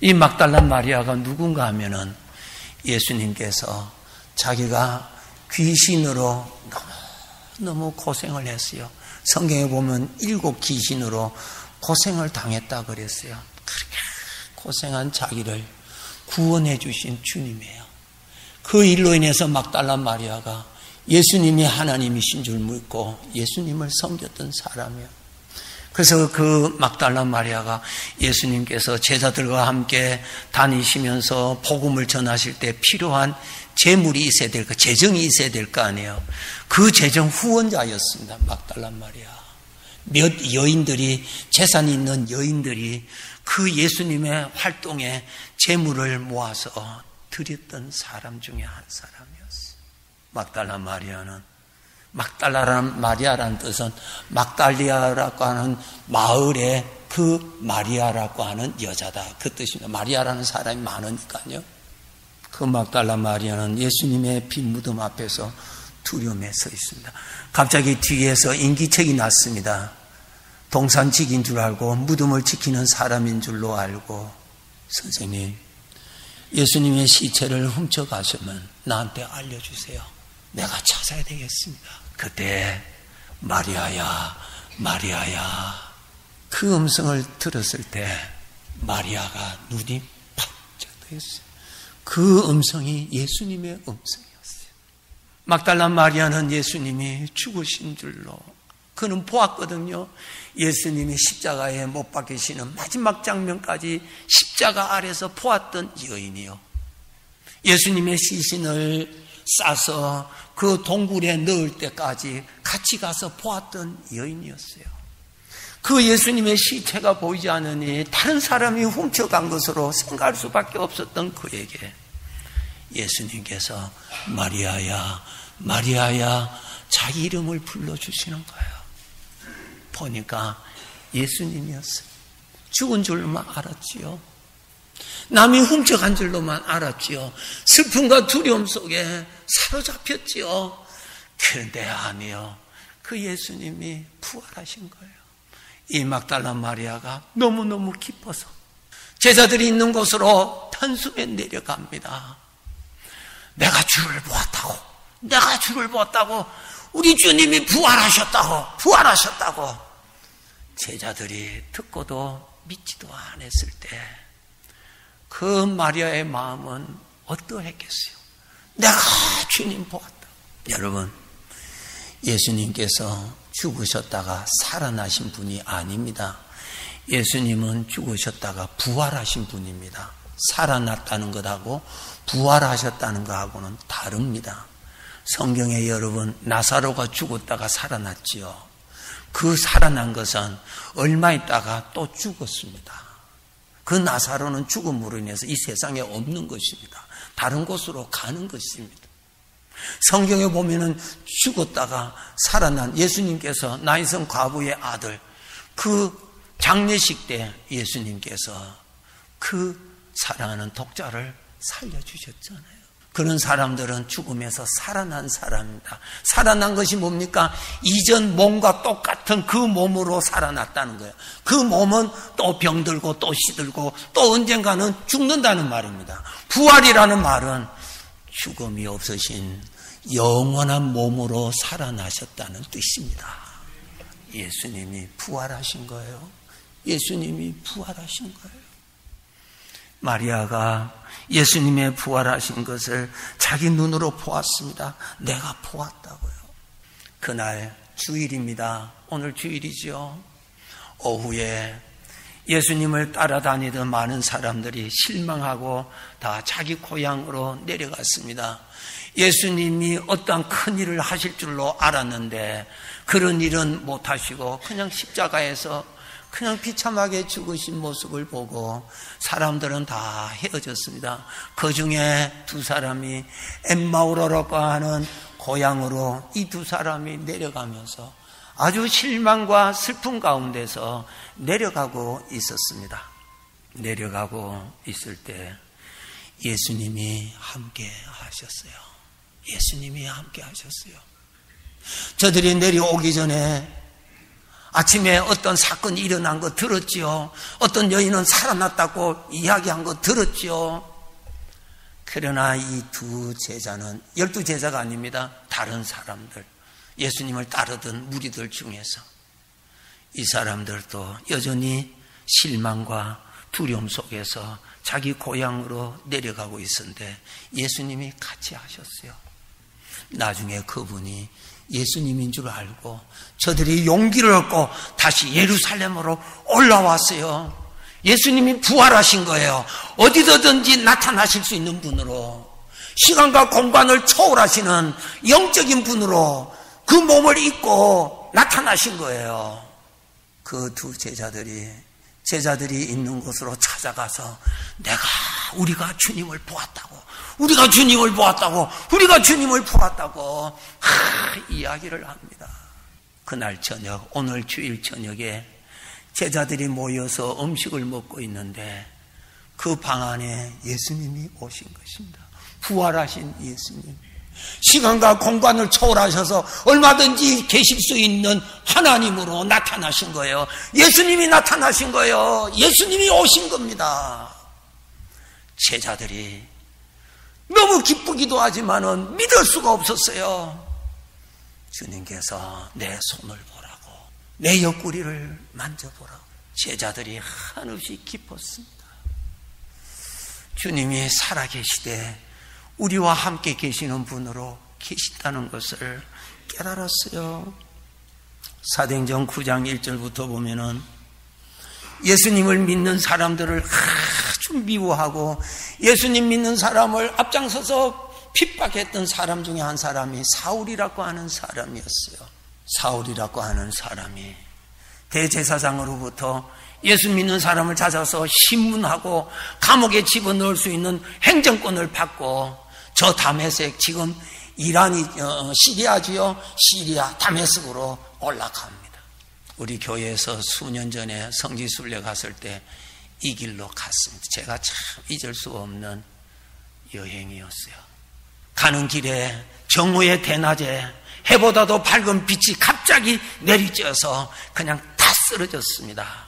이 막달라 마리아가 누군가 하면은 예수님께서 자기가 귀신으로 너무 너무 고생을 했어요. 성경에 보면 일곱 귀신으로 고생을 당했다 그랬어요. 그렇게 고생한 자기를 구원해 주신 주님이에요. 그 일로 인해서 막달라 마리아가 예수님이 하나님이신 줄 믿고 예수님을 섬겼던 사람이에요. 그래서 그 막달라 마리아가 예수님께서 제자들과 함께 다니시면서 복음을 전하실 때 필요한 재물이 있어야 될 거, 재정이 있어야 될 거 아니에요. 그 재정 후원자였습니다. 막달라 마리아. 몇 여인들이 재산이 있는 여인들이 그 예수님의 활동에 재물을 모아서 드렸던 사람 중에 한 사람이었어요. 막달라 마리아는 막달라라는 마리아라는 뜻은 막달리아라고 하는 마을에 그 마리아라고 하는 여자다. 그 뜻입니다. 마리아라는 사람이 많으니까요. 그 막달라 마리아는 예수님의 빈 무덤 앞에서 두려움에 서 있습니다. 갑자기 뒤에서 인기책이 났습니다. 동산직인 줄 알고 무덤을 지키는 사람인 줄로 알고 선생님 예수님의 시체를 훔쳐가시면 나한테 알려주세요. 내가 찾아야 되겠습니다. 그때 마리아야 마리아야 그 음성을 들었을 때 마리아가 눈이 팍 뜨였어요. 그 음성이 예수님의 음성이었어요. 막달라 마리아는 예수님이 죽으신 줄로 그는 보았거든요. 예수님이 십자가에 못 박히시는 마지막 장면까지 십자가 아래서 보았던 여인이요. 예수님의 시신을 싸서 그 동굴에 넣을 때까지 같이 가서 보았던 여인이었어요. 그 예수님의 시체가 보이지 않으니 다른 사람이 훔쳐간 것으로 생각할 수밖에 없었던 그에게 예수님께서 마리아야, 마리아야, 자기 이름을 불러주시는 거예요. 보니까 예수님이었어요. 죽은 줄만 알았지요. 남이 훔쳐간 줄로만 알았지요. 슬픔과 두려움 속에 사로잡혔지요. 그런데 아니요. 그 예수님이 부활하신 거예요. 이 막달라 마리아가 너무너무 기뻐서 제자들이 있는 곳으로 편수에 내려갑니다. 내가 주를 보았다고, 내가 주를 보았다고, 우리 주님이 부활하셨다고, 부활하셨다고. 제자들이 듣고도 믿지도 않았을 때, 그 마리아의 마음은 어떠했겠어요? 내가 주님 보았다. 여러분, 예수님께서 죽으셨다가 살아나신 분이 아닙니다. 예수님은 죽으셨다가 부활하신 분입니다. 살아났다는 것하고 부활하셨다는 것하고는 다릅니다. 성경에 여러분 나사로가 죽었다가 살아났지요. 그 살아난 것은 얼마 있다가 또 죽었습니다. 그 나사로는 죽음으로 인해서 이 세상에 없는 것입니다. 다른 곳으로 가는 것입니다. 성경에 보면은 죽었다가 살아난 예수님께서 나이성 과부의 아들 그 장례식 때 예수님께서 그 사랑하는 독자를 살려주셨잖아요. 그런 사람들은 죽음에서 살아난 사람입니다. 살아난 것이 뭡니까? 이전 몸과 똑같은 그 몸으로 살아났다는 거예요. 그 몸은 또 병들고 또 시들고 또 언젠가는 죽는다는 말입니다. 부활이라는 말은 죽음이 없으신 영원한 몸으로 살아나셨다는 뜻입니다. 예수님이 부활하신 거예요. 예수님이 부활하신 거예요. 마리아가 예수님의 부활하신 것을 자기 눈으로 보았습니다. 내가 보았다고요. 그날 주일입니다. 오늘 주일이죠. 오후에 예수님을 따라다니던 많은 사람들이 실망하고 다 자기 고향으로 내려갔습니다. 예수님이 어떠한 큰 일을 하실 줄로 알았는데 그런 일은 못 하시고 그냥 십자가에서 그냥 비참하게 죽으신 모습을 보고 사람들은 다 헤어졌습니다. 그 중에 두 사람이 엠마우로라고 하는 고향으로 이 두 사람이 내려가면서 아주 실망과 슬픔 가운데서 내려가고 있었습니다. 내려가고 있을 때 예수님이 함께 하셨어요. 예수님이 함께 하셨어요. 저들이 내려오기 전에 아침에 어떤 사건이 일어난 거 들었지요. 어떤 여인은 살아났다고 이야기한 거 들었지요. 그러나 이 두 제자는 열두 제자가 아닙니다. 다른 사람들. 예수님을 따르던 무리들 중에서 이 사람들도 여전히 실망과 두려움 속에서 자기 고향으로 내려가고 있었는데 예수님이 같이 하셨어요. 나중에 그분이 예수님인 줄 알고 저들이 용기를 얻고 다시 예루살렘으로 올라왔어요. 예수님이 부활하신 거예요. 어디서든지 나타나실 수 있는 분으로 시간과 공간을 초월하시는 영적인 분으로 그 몸을 입고 나타나신 거예요. 그 두 제자들이 제자들이 있는 곳으로 찾아가서 내가 우리가 주님을 보았다고 우리가 주님을 보았다고 우리가 주님을 보았다고 하, 이야기를 합니다. 그날 저녁 오늘 주일 저녁에 제자들이 모여서 음식을 먹고 있는데 그 방 안에 예수님이 오신 것입니다. 부활하신 예수님. 시간과 공간을 초월하셔서 얼마든지 계실 수 있는 하나님으로 나타나신 거예요. 예수님이 나타나신 거예요. 예수님이 오신 겁니다. 제자들이 너무 기쁘기도 하지만은 믿을 수가 없었어요. 주님께서 내 손을 보라고, 내 옆구리를 만져보라고. 제자들이 한없이 기뻤습니다. 주님이 살아계시되 우리와 함께 계시는 분으로 계시다는 것을 깨달았어요. 사도행전 9장 1절부터 보면은 예수님을 믿는 사람들을 아주 미워하고 예수님 믿는 사람을 앞장서서 핍박했던 사람 중에 한 사람이 사울이라고 하는 사람이었어요. 사울이라고 하는 사람이 대제사장으로부터 예수 믿는 사람을 찾아서 신문하고 감옥에 집어넣을 수 있는 행정권을 받고 저 다메섹 지금 이란이 어, 시리아지요 시리아 다메섹으로 올라갑니다. 우리 교회에서 수년 전에 성지순례 갔을 때 이 길로 갔습니다. 제가 참 잊을 수 없는 여행이었어요. 가는 길에 정오의 대낮에 해보다도 밝은 빛이 갑자기 내리쬐어서 그냥 다 쓰러졌습니다.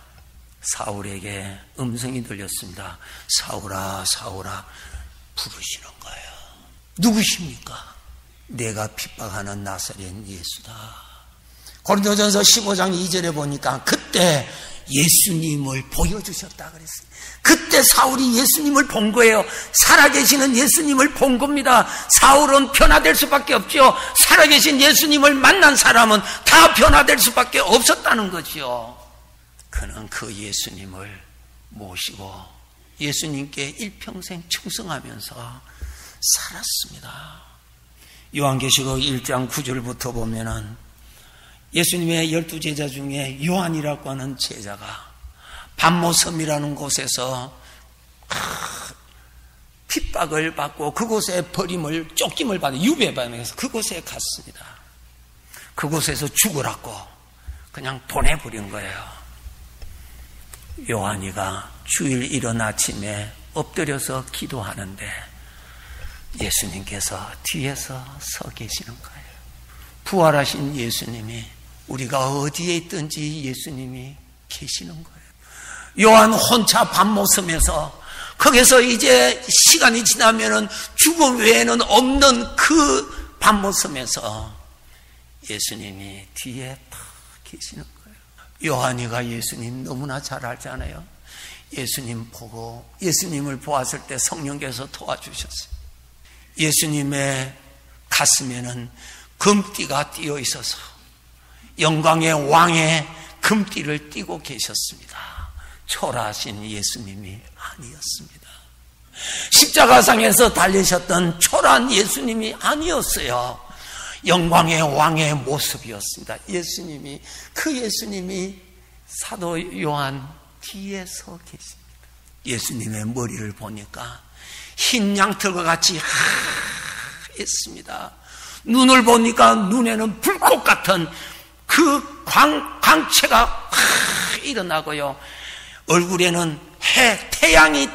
사울에게 음성이 들렸습니다. 사울아, 사울아, 부르시는 거예요. 누구십니까? 내가 핍박하는 나사렛 예수다. 고린도전서 15장 2절에 보니까 그때 예수님을 보여주셨다 그랬어요. 그때 사울이 예수님을 본 거예요. 살아계시는 예수님을 본 겁니다. 사울은 변화될 수밖에 없죠. 살아계신 예수님을 만난 사람은 다 변화될 수밖에 없었다는 거지요. 그는 그 예수님을 모시고 예수님께 일평생 충성하면서 살았습니다. 요한계시록 1장 9절부터 보면은 예수님의 열두 제자 중에 요한이라고 하는 제자가 반모섬이라는 곳에서 핍박을 받고 그곳에 버림을 쫓김을 받는 유배받으면서 그곳에 갔습니다. 그곳에서 죽으라고 그냥 보내버린 거예요. 요한이가 주일 이른 아침에 엎드려서 기도하는데 예수님께서 뒤에서 서 계시는 거예요. 부활하신 예수님이 우리가 어디에 있든지 예수님이 계시는 거예요. 요한 혼자 밤모섬에서 거기서 이제 시간이 지나면은 죽음 외에는 없는 그 밤모섬에서 예수님이 뒤에 탁 계시는 거예요. 요한이가 예수님 너무나 잘 알잖아요. 예수님 보고 예수님을 보았을 때 성령께서 도와주셨어요. 예수님의 가슴에는 금띠가 띄어 있어서 영광의 왕의 금띠를 띠고 계셨습니다. 초라하신 예수님이 아니었습니다. 십자가상에서 달리셨던 초라한 예수님이 아니었어요. 영광의 왕의 모습이었습니다. 예수님이 그 예수님이 사도 요한 뒤에 서 계십니다. 예수님의 머리를 보니까 흰 양털과 같이 하였습니다. 눈을 보니까 눈에는 불꽃 같은 그 광, 광채가 확 일어나고요. 얼굴에는 해, 태양이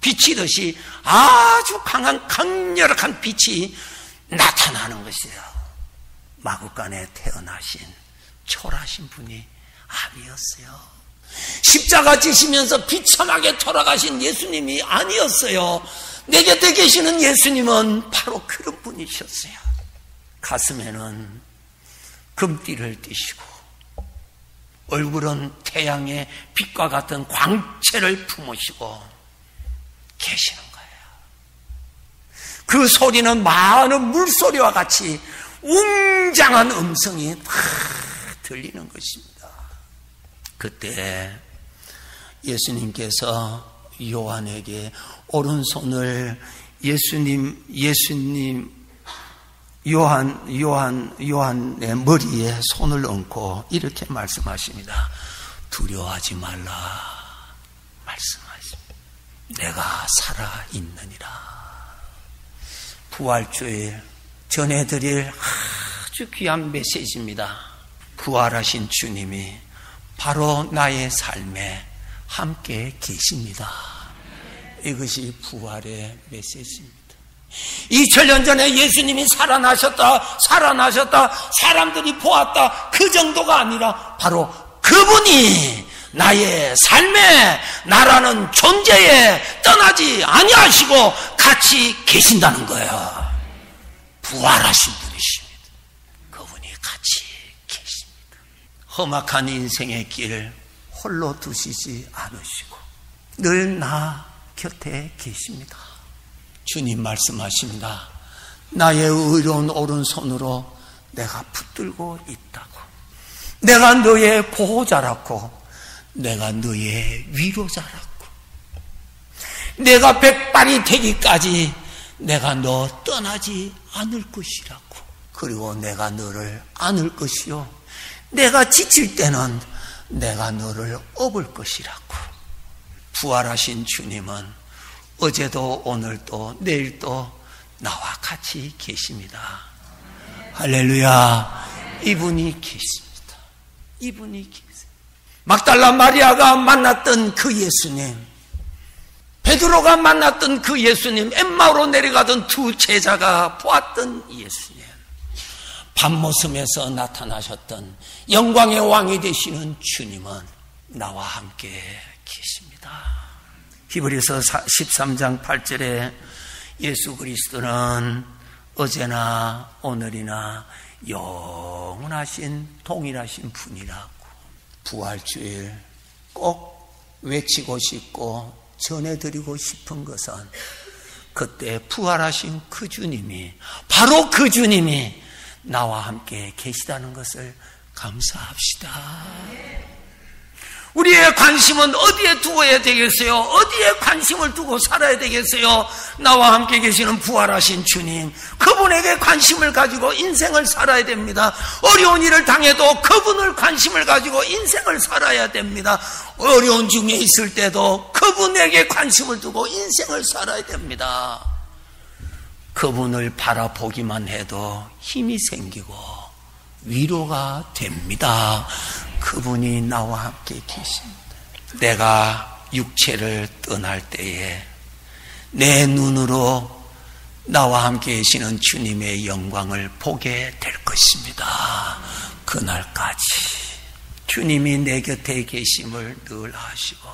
비치듯이 아주 강한 강렬한 빛이 나타나는 것이에요. 마구간에 태어나신 초라하신 분이 아니었어요. 십자가 지시면서 비참하게 돌아가신 예수님이 아니었어요. 내 곁에 계시는 예수님은 바로 그런 분이셨어요. 가슴에는 금띠를 띠시고 얼굴은 태양의 빛과 같은 광채를 품으시고 계시는 거예요. 그 소리는 많은 물소리와 같이 웅장한 음성이 다 들리는 것입니다. 그때 예수님께서 요한에게 오른손을 예수님, 예수님, 요한, 요한, 요한의 머리에 손을 얹고 이렇게 말씀하십니다. 두려워하지 말라. 말씀하십니다. 내가 살아있느니라. 부활주일 전해드릴 아주 귀한 메시지입니다. 부활하신 주님이 바로 나의 삶에 함께 계십니다. 이것이 부활의 메시지입니다. 2000년 전에 예수님이 살아나셨다, 살아나셨다, 사람들이 보았다, 그 정도가 아니라 바로 그분이 나의 삶에, 나라는 존재에 떠나지 아니하시고 같이 계신다는 거예요. 부활하신 분이십니다. 그분이 같이 계십니다. 험악한 인생의 길 홀로 두시지 않으시고 늘 나 곁에 계십니다. 주님 말씀하십니다. 나의 의로운 오른손으로 내가 붙들고 있다고. 내가 너의 보호자라고. 내가 너의 위로자라고. 내가 백발이 되기까지 내가 너 떠나지 않을 것이라고. 그리고 내가 너를 안을 것이요. 내가 지칠 때는 내가 너를 업을 것이라고. 부활하신 주님은 어제도 오늘도 내일도 나와 같이 계십니다. 할렐루야. 이분이 계십니다. 이분이 계십니다. 막달라 마리아가 만났던 그 예수님. 베드로가 만났던 그 예수님, 엠마오로 내려가던 두 제자가 보았던 예수님, 밤모섬에서 나타나셨던 영광의 왕이 되시는 주님은 나와 함께 계십니다. 히브리서 13장 8절에 예수 그리스도는 어제나 오늘이나 영원하신 동일하신 분이라고 부활주일 꼭 외치고 싶고 전해드리고 싶은 것은 그때 부활하신 그 주님이 바로 그 주님이 나와 함께 계시다는 것을 감사합시다. 우리의 관심은 어디에 두어야 되겠어요? 어디에 관심을 두고 살아야 되겠어요? 나와 함께 계시는 부활하신 주님, 그분에게 관심을 가지고 인생을 살아야 됩니다. 어려운 일을 당해도 그분을 관심을 가지고 인생을 살아야 됩니다. 어려운 중에 있을 때도 그분에게 관심을 두고 인생을 살아야 됩니다. 그분을 바라보기만 해도 힘이 생기고 위로가 됩니다. 그분이 나와 함께 계십니다. 내가 육체를 떠날 때에 내 눈으로 나와 함께 계시는 주님의 영광을 보게 될 것입니다. 그날까지 주님이 내 곁에 계심을 늘 아시고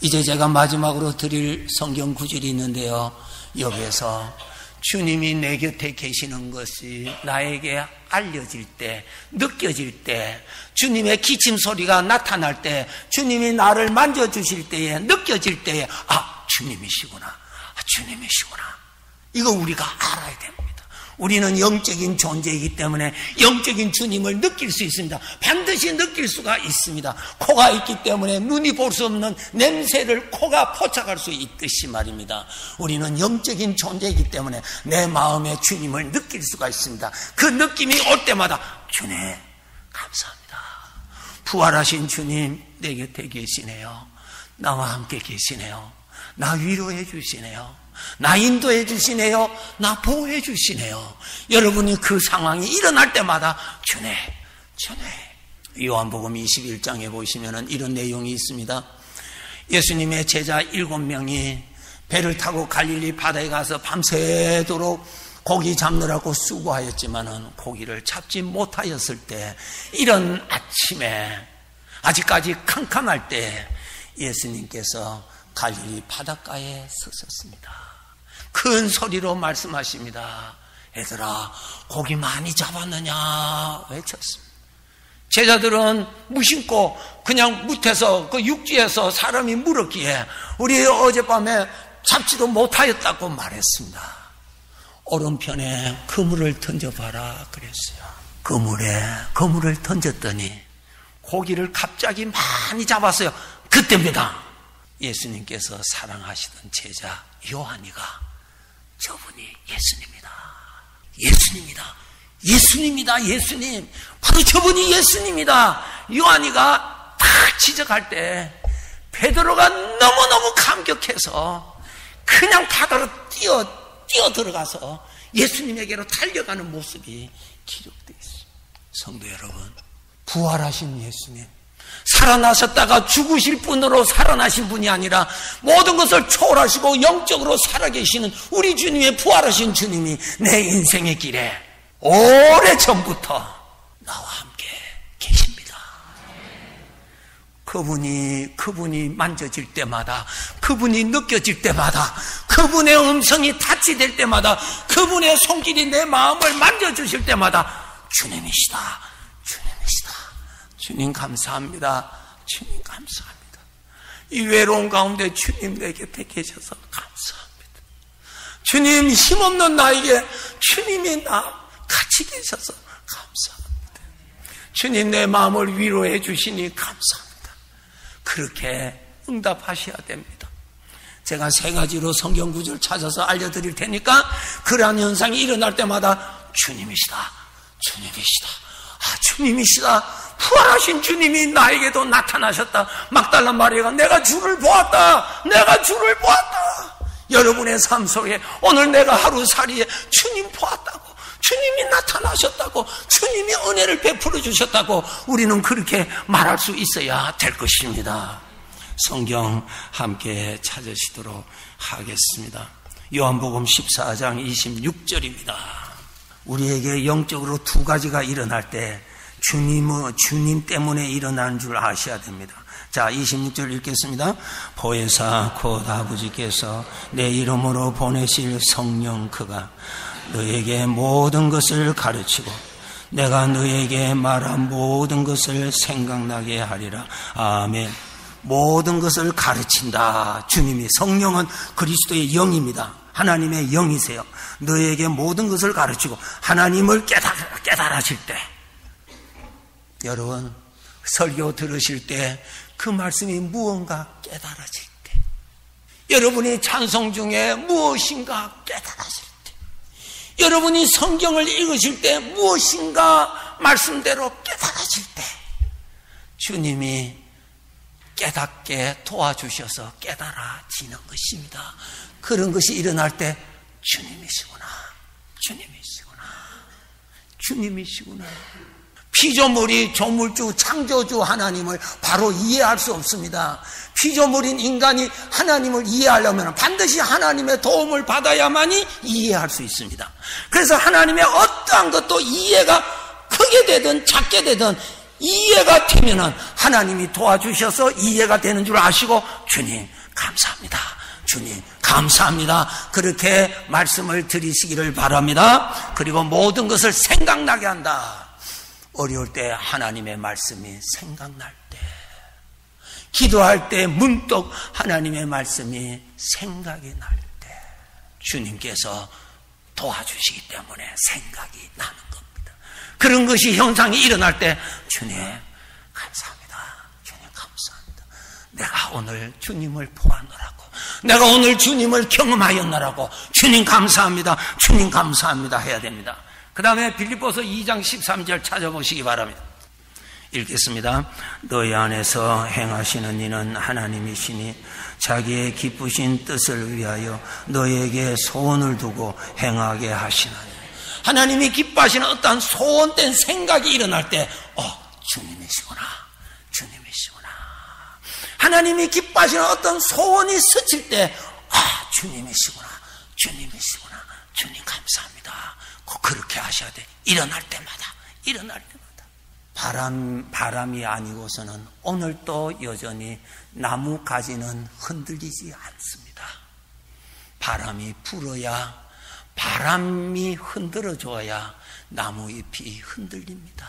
이제 제가 마지막으로 드릴 성경 구절이 있는데요. 여기에서 주님이 내 곁에 계시는 것이 나에게 알려질 때, 느껴질 때, 주님의 기침 소리가 나타날 때, 주님이 나를 만져주실 때에, 느껴질 때에, 아, 주님이시구나. 아, 주님이시구나. 이거 우리가 알아야 됩니다. 우리는 영적인 존재이기 때문에 영적인 주님을 느낄 수 있습니다. 반드시 느낄 수가 있습니다. 코가 있기 때문에 눈이 볼 수 없는 냄새를 코가 포착할 수 있듯이 말입니다. 우리는 영적인 존재이기 때문에 내 마음에 주님을 느낄 수가 있습니다. 그 느낌이 올 때마다 주님 감사합니다. 부활하신 주님 내 곁에 계시네요. 나와 함께 계시네요. 나 위로해 주시네요. 나 인도해 주시네요. 나 보호해 주시네요. 여러분이 그 상황이 일어날 때마다 주님, 전해. 요한복음 21장에 보시면 이런 내용이 있습니다. 예수님의 제자 일곱 명이 배를 타고 갈릴리 바다에 가서 밤새도록 고기 잡느라고 수고하였지만은 고기를 잡지 못하였을 때 이런 아침에 아직까지 캄캄할 때 예수님께서 갈릴리 바닷가에 서셨습니다. 큰 소리로 말씀하십니다. 얘들아, 고기 많이 잡았느냐? 외쳤습니다. 제자들은 무심코 그냥 무태서 그 육지에서 사람이 물었기에 우리 어젯밤에 잡지도 못하였다고 말했습니다. 오른편에 그물을 던져봐라 그랬어요. 그물에 그물을 던졌더니 고기를 갑자기 많이 잡았어요. 그때입니다. 예수님께서 사랑하시던 제자 요한이가 저분이 예수님이다. 예수님이다. 예수님이다. 예수님. 바로 저분이 예수님이다. 요한이가 딱 지적할 때 베드로가 너무너무 감격해서 그냥 바다로 뛰어 뛰어 들어가서 예수님에게로 달려가는 모습이 기록되어 있습니다. 성도 여러분, 부활하신 예수님, 살아나셨다가 죽으실 분으로 살아나신 분이 아니라 모든 것을 초월하시고 영적으로 살아계시는 우리 주님의 부활하신 주님이 내 인생의 길에 오래 전부터 나와 함께 계십니다. 그분이, 그분이 만져질 때마다, 그분이 느껴질 때마다, 그분의 음성이 타치될 때마다, 그분의 손길이 내 마음을 만져주실 때마다, 주님이시다. 주님 감사합니다. 주님 감사합니다. 이 외로운 가운데 주님 내 곁에 계셔서 감사합니다. 주님 힘없는 나에게 주님이 나 같이 계셔서 감사합니다. 주님 내 마음을 위로해 주시니 감사합니다. 그렇게 응답하셔야 됩니다. 제가 세 가지로 성경 구절 찾아서 알려드릴 테니까 그러한 현상이 일어날 때마다 주님이시다. 주님이시다. 아, 주님이시다. 부활하신 주님이 나에게도 나타나셨다. 막달란 마리아가 내가 주를 보았다. 내가 주를 보았다. 여러분의 삶 속에 오늘 내가 하루살이에 주님 보았다고. 주님이 나타나셨다고. 주님이 은혜를 베풀어 주셨다고. 우리는 그렇게 말할 수 있어야 될 것입니다. 성경 함께 찾으시도록 하겠습니다. 요한복음 14장 26절입니다. 우리에게 영적으로 두 가지가 일어날 때 주님은 주님 때문에 일어나는 줄 아셔야 됩니다. 자, 26절 읽겠습니다. 보혜사 곧 아버지께서 내 이름으로 보내실 성령 그가 너에게 모든 것을 가르치고 내가 너에게 말한 모든 것을 생각나게 하리라. 아멘. 모든 것을 가르친다. 주님이 성령은 그리스도의 영입니다. 하나님의 영이세요. 너에게 모든 것을 가르치고 하나님을 깨달, 깨달으실 때 여러분 설교 들으실 때 그 말씀이 무언가 깨달아질 때 여러분이 찬송 중에 무엇인가 깨달아질 때 여러분이 성경을 읽으실 때 무엇인가 말씀대로 깨달아질 때 주님이 깨닫게 도와주셔서 깨달아지는 것입니다. 그런 것이 일어날 때 주님이시구나. 주님이시구나. 주님이시구나. 피조물이 조물주, 창조주 하나님을 바로 이해할 수 없습니다. 피조물인 인간이 하나님을 이해하려면 반드시 하나님의 도움을 받아야만이 이해할 수 있습니다. 그래서 하나님의 어떠한 것도 이해가 크게 되든 작게 되든 이해가 되면은 하나님이 도와주셔서 이해가 되는 줄 아시고 주님 감사합니다. 주님 감사합니다. 그렇게 말씀을 드리시기를 바랍니다. 그리고 모든 것을 생각나게 한다. 어려울 때 하나님의 말씀이 생각날 때, 기도할 때 문득 하나님의 말씀이 생각이 날 때, 주님께서 도와주시기 때문에 생각이 나는 겁니다. 그런 것이 현상이 일어날 때, 주님, 감사합니다. 주님, 감사합니다. 내가 오늘 주님을 보았노라고. 내가 오늘 주님을 경험하였노라고. 주님, 감사합니다. 주님, 감사합니다. 해야 됩니다. 그 다음에 빌립보서 2장 13절 찾아보시기 바랍니다. 읽겠습니다. 너희 안에서 행하시는 이는 하나님이시니 자기의 기쁘신 뜻을 위하여 너희에게 소원을 두고 행하게 하시나니 하나님이 기뻐하시는 어떠한 소원된 생각이 일어날 때, 어, 주님이시구나. 주님이시구나. 하나님이 기뻐하시는 어떤 소원이 스칠 때, 아, 주님이시구나. 주님이시구나. 주님 감사합니다. 꼭 그렇게 하셔야 돼. 일어날 때마다. 일어날 때마다. 바람, 바람이 아니고서는 오늘도 여전히 나무 가지는 흔들리지 않습니다. 바람이 불어야, 바람이 흔들어줘야 나무 잎이 흔들립니다.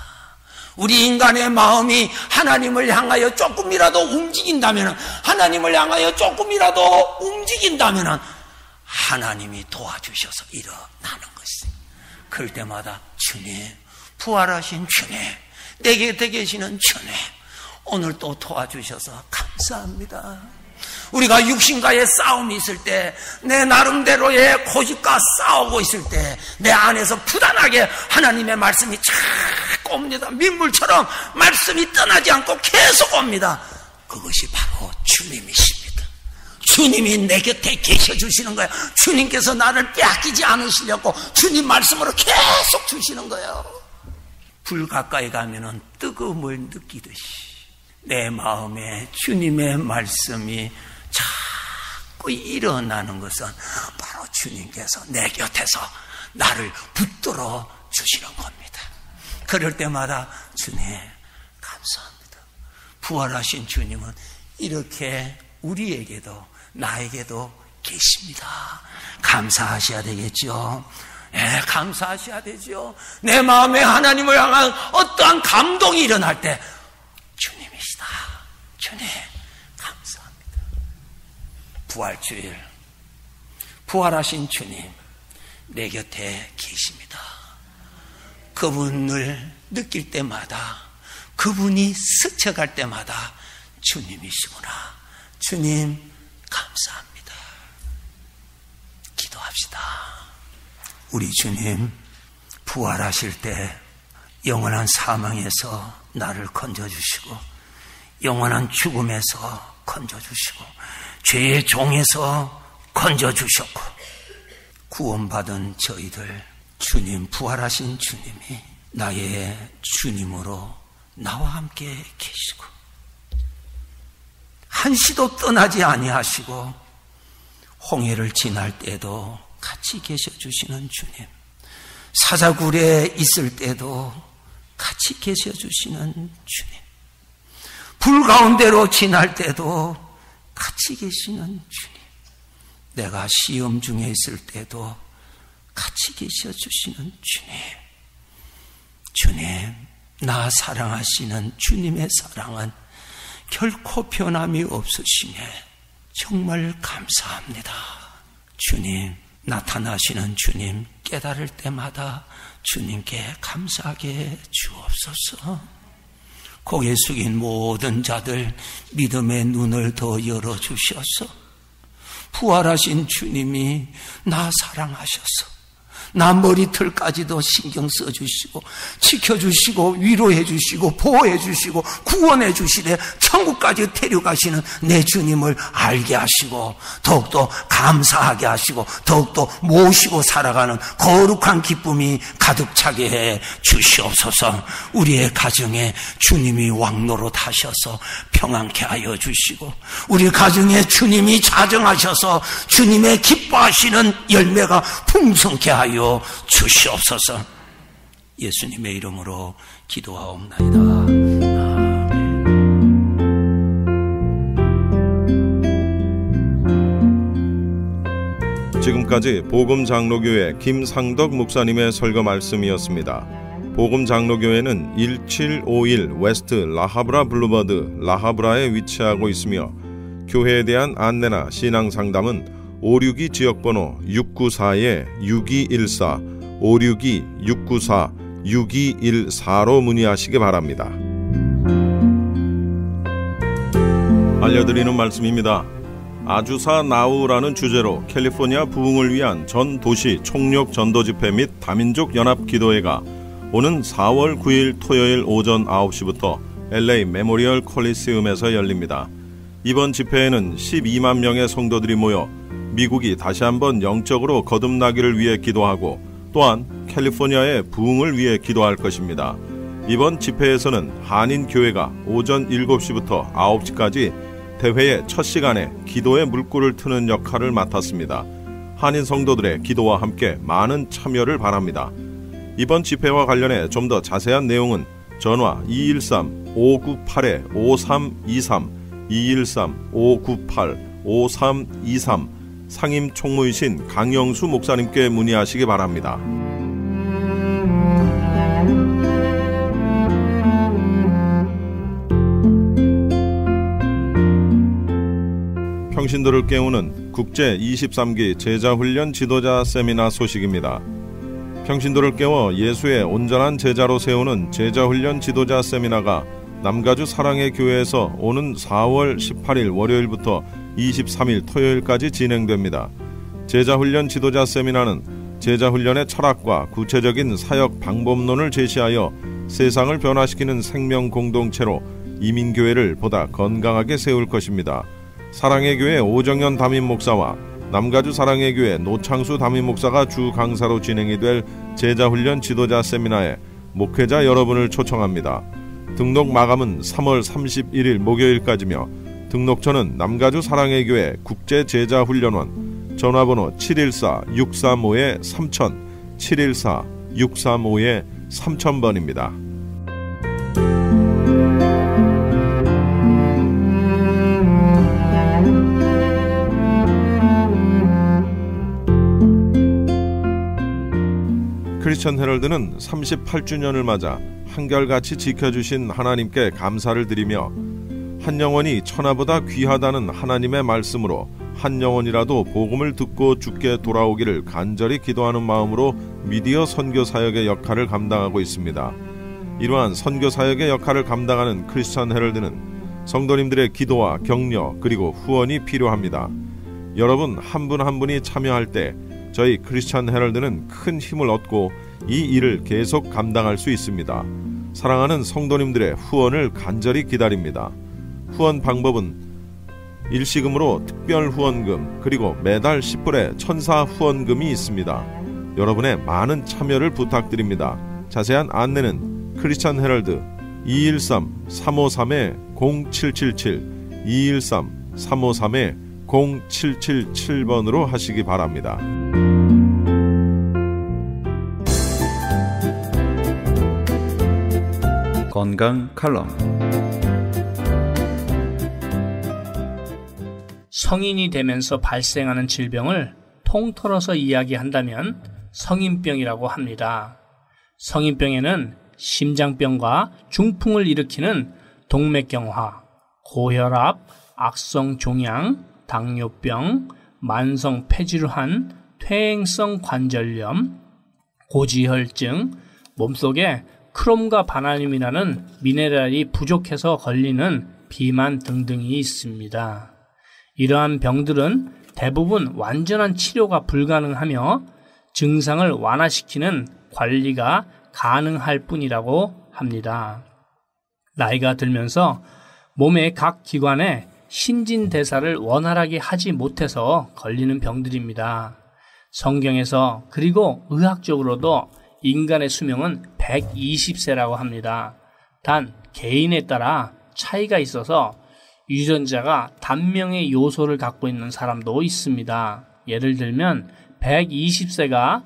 우리 인간의 마음이 하나님을 향하여 조금이라도 움직인다면, 하나님을 향하여 조금이라도 움직인다면, 하나님이 도와주셔서 일어나는 것이. 그럴 때마다 주님, 부활하신 주님, 내 곁에 계시는 주님, 오늘 또 도와주셔서 감사합니다. 우리가 육신과의 싸움이 있을 때, 내 나름대로의 고집과 싸우고 있을 때, 내 안에서 부단하게 하나님의 말씀이 자꾸 옵니다. 민물처럼 말씀이 떠나지 않고 계속 옵니다. 그것이 바로 주님이십니다. 주님이 내 곁에 계셔 주시는 거예요. 주님께서 나를 빼앗기지 않으시려고 주님 말씀으로 계속 주시는 거예요. 불 가까이 가면은 뜨거움을 느끼듯이 내 마음에 주님의 말씀이 자꾸 일어나는 것은 바로 주님께서 내 곁에서 나를 붙들어 주시는 겁니다. 그럴 때마다 주님 감사합니다. 부활하신 주님은 이렇게 우리에게도 나에게도 계십니다. 감사하셔야 되겠죠. 예, 감사하셔야 되죠. 내 마음에 하나님을 향한 어떠한 감동이 일어날 때 주님이시다. 주님 감사합니다. 부활주일 부활하신 주님 내 곁에 계십니다. 그분을 느낄 때마다 그분이 스쳐갈 때마다 주님이시구나. 주님 감사합니다. 기도합시다. 우리 주님 부활하실 때 영원한 사망에서 나를 건져주시고 영원한 죽음에서 건져주시고 죄의 종에서 건져주셨고 구원받은 저희들 주님 부활하신 주님이 나의 주님으로 나와 함께 계시고 한시도 떠나지 아니하시고 홍해를 지날 때도 같이 계셔 주시는 주님. 사자굴에 있을 때도 같이 계셔 주시는 주님. 불 가운데로 지날 때도 같이 계시는 주님. 내가 시험 중에 있을 때도 같이 계셔 주시는 주님. 주님, 나 사랑하시는 주님의 사랑은 결코 변함이 없으시네. 정말 감사합니다. 주님, 나타나시는 주님 깨달을 때마다 주님께 감사하게 주옵소서. 고개 숙인 모든 자들 믿음의 눈을 더 열어주셔서 부활하신 주님이 나 사랑하셔서 나 머리털까지도 신경 써주시고 지켜주시고 위로해 주시고 보호해 주시고 구원해 주시되 천국까지 데려가시는 내 주님을 알게 하시고 더욱더 감사하게 하시고 더욱더 모시고 살아가는 거룩한 기쁨이 가득 차게 해 주시옵소서. 우리의 가정에 주님이 왕노릇 하셔서 평안케 하여 주시고 우리 가정에 주님이 자정하셔서 주님의 기뻐하시는 열매가 풍성케 하여 주시옵소서 예수님의 이름으로 기도하옵나이다. 지금까지 복음 장로교회 김상덕 목사님의 설교 말씀이었습니다. 복음 장로교회는 1751 West La Habra Boulevard La Habra에 위치하고 있으며 교회에 대한 안내나 신앙 상담은 562 지역번호 694-6214 562-694-6214로 문의하시기 바랍니다. 알려드리는 말씀입니다. 아주사 나우라는 주제로 캘리포니아 부흥을 위한 전 도시 총력 전도 집회 및 다민족 연합 기도회가 오는 4월 9일 토요일 오전 9시부터 LA 메모리얼 콜리세움에서 열립니다. 이번 집회에는 12만 명의 성도들이 모여 미국이 다시 한번 영적으로 거듭나기를 위해 기도하고 또한 캘리포니아의 부흥을 위해 기도할 것입니다. 이번 집회에서는 한인 교회가 오전 7시부터 9시까지 대회의 첫 시간에 기도의 물꼬를 트는 역할을 맡았습니다. 한인 성도들의 기도와 함께 많은 참여를 바랍니다. 이번 집회와 관련해 좀 더 자세한 내용은 전화 213-598-5323, 213-598-5323 상임 총무이신 강영수 목사님께 문의하시기 바랍니다. 평신도를 깨우는 국제 23기 제자훈련 지도자 세미나 소식입니다. 평신도를 깨워 예수의 온전한 제자로 세우는 제자훈련 지도자 세미나가 남가주 사랑의 교회에서 오는 4월 18일 월요일부터 23일 토요일까지 진행됩니다. 제자훈련 지도자 세미나는 제자훈련의 철학과 구체적인 사역 방법론을 제시하여 세상을 변화시키는 생명 공동체로 이민교회를 보다 건강하게 세울 것입니다. 사랑의 교회 오정현 담임 목사와 남가주 사랑의 교회 노창수 담임 목사가 주 강사로 진행이 될 제자훈련 지도자 세미나에 목회자 여러분을 초청합니다. 등록 마감은 3월 31일 목요일까지며 등록처는 남가주 사랑의 교회 국제제자훈련원 전화번호 714-635-3000 714-635-3000번입니다. 크리스천 헤럴드는 38주년을 맞아 한결같이 지켜주신 하나님께 감사를 드리며 한 영혼이 천하보다 귀하다는 하나님의 말씀으로 한 영혼이라도 복음을 듣고 죽게 돌아오기를 간절히 기도하는 마음으로 미디어 선교 사역의 역할을 감당하고 있습니다. 이러한 선교 사역의 역할을 감당하는 크리스천 헤럴드는 성도님들의 기도와 격려 그리고 후원이 필요합니다. 여러분 한 분한 한 분이 참여할 때 저희 크리스천 헤럴드는 큰 힘을 얻고 이 일을 계속 감당할 수 있습니다. 사랑하는 성도님들의 후원을 간절히 기다립니다. 후원 방법은 일시금으로 특별 후원금 그리고 매달 10불의 천사 후원금이 있습니다. 여러분의 많은 참여를 부탁드립니다. 자세한 안내는 크리스천 헤럴드 213-353-0777 213-353-0777번으로 하시기 바랍니다. 건강 칼럼 성인이 되면서 발생하는 질병을 통틀어서 이야기한다면 성인병이라고 합니다. 성인병에는 심장병과 중풍을 일으키는 동맥경화, 고혈압, 악성 종양, 당뇨병, 만성 폐질환, 퇴행성 관절염, 고지혈증, 몸속에 크롬과 바나늄이라는 미네랄이 부족해서 걸리는 비만 등등이 있습니다. 이러한 병들은 대부분 완전한 치료가 불가능하며 증상을 완화시키는 관리가 가능할 뿐이라고 합니다. 나이가 들면서 몸의 각 기관에 신진대사를 원활하게 하지 못해서 걸리는 병들입니다. 성경에서 그리고 의학적으로도 인간의 수명은 120세라고 합니다. 단 개인에 따라 차이가 있어서 유전자가 단명의 요소를 갖고 있는 사람도 있습니다. 예를 들면 120세가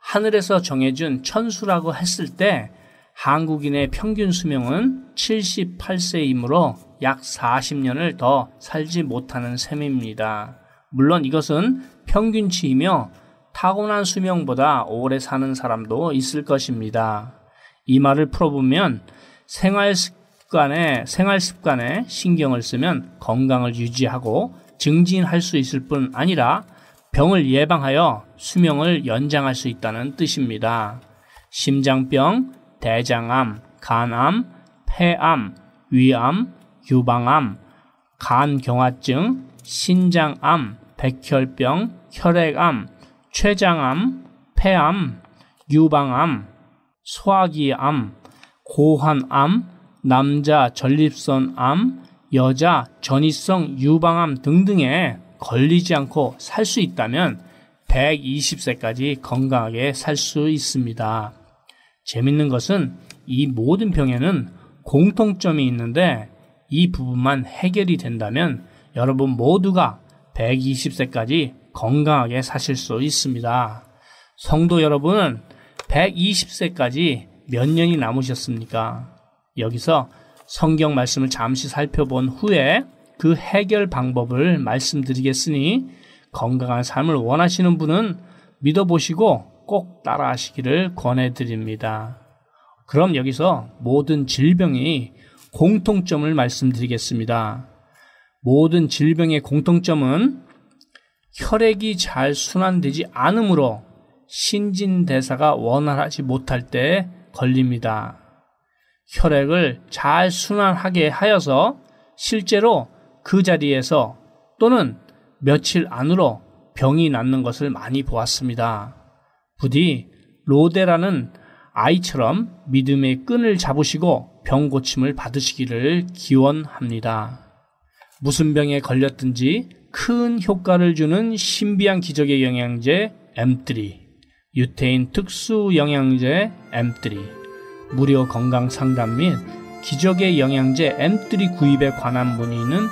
하늘에서 정해준 천수라고 했을 때 한국인의 평균 수명은 78세이므로 약 40년을 더 살지 못하는 셈입니다. 물론 이것은 평균치이며 타고난 수명보다 오래 사는 사람도 있을 것입니다. 이 말을 풀어보면 생활 습 관에 생활 습관에 신경을 쓰면 건강을 유지하고 증진할 수 있을 뿐 아니라 병을 예방하여 수명을 연장할 수 있다는 뜻입니다. 심장병, 대장암, 간암, 폐암, 위암, 유방암, 간경화증, 신장암, 백혈병, 혈액암, 췌장암, 폐암, 유방암, 소화기암, 고환암, 남자 전립선암, 여자 전이성 유방암 등등에 걸리지 않고 살 수 있다면 120세까지 건강하게 살 수 있습니다. 재밌는 것은 이 모든 병에는 공통점이 있는데 이 부분만 해결이 된다면 여러분 모두가 120세까지 건강하게 사실 수 있습니다. 성도 여러분은 120세까지 몇 년이 남으셨습니까? 여기서 성경 말씀을 잠시 살펴본 후에 그 해결 방법을 말씀드리겠으니 건강한 삶을 원하시는 분은 믿어보시고 꼭 따라하시기를 권해드립니다. 그럼 여기서 모든 질병이 공통점을 말씀드리겠습니다. 모든 질병의 공통점은 혈액이 잘 순환되지 않으므로 신진대사가 원활하지 못할 때 걸립니다. 혈액을 잘 순환하게 하여서 실제로 그 자리에서 또는 며칠 안으로 병이 낫는 것을 많이 보았습니다. 부디 로데라는 아이처럼 믿음의 끈을 잡으시고 병 고침을 받으시기를 기원합니다. 무슨 병에 걸렸든지 큰 효과를 주는 신비한 기적의 영양제 M3, 유태인 특수 영양제 M3, 무료 건강 상담 및 기적의 영양제 M3 구입에 관한 문의는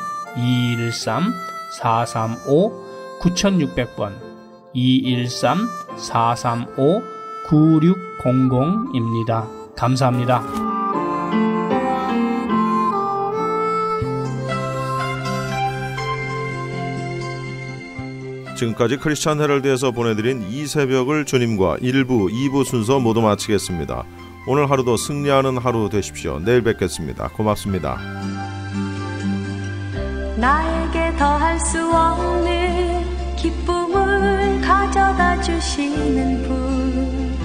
213-435-9600번, 213-435-9600입니다. 감사합니다. 지금까지 크리스천 헤럴드에서 보내드린 이 새벽을 주님과 1부, 2부 순서 모두 마치겠습니다. 오늘 하루도 승리하는 하루 되십시오. 내일 뵙겠습니다. 고맙습니다. 나에게 더할 수 없는 기쁨을 가져다 주시는 분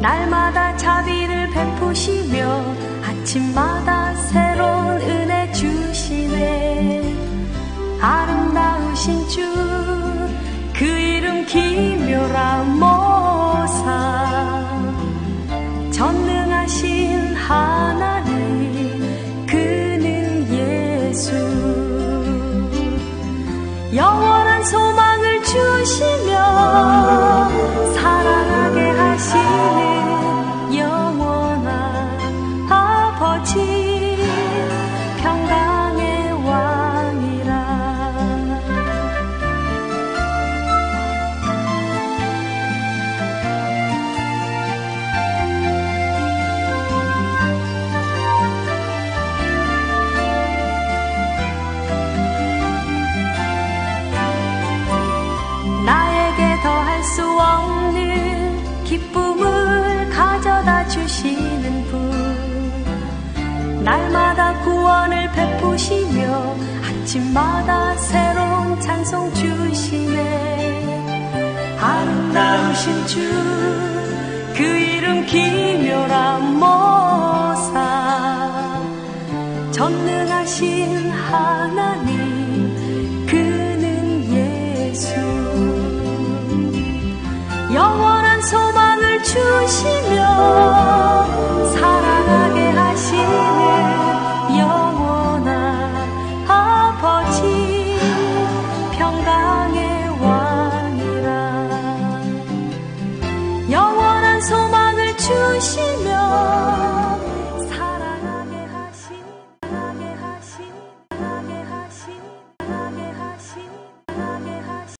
날마다 자비를 베푸시며 아침마다 베푸시며 아침마다 새로운 찬송 주시네. 아름다우신 주 그 이름 기묘란 모사. 전능하신 하나님 그는 예수. 영원한 소망을 주시며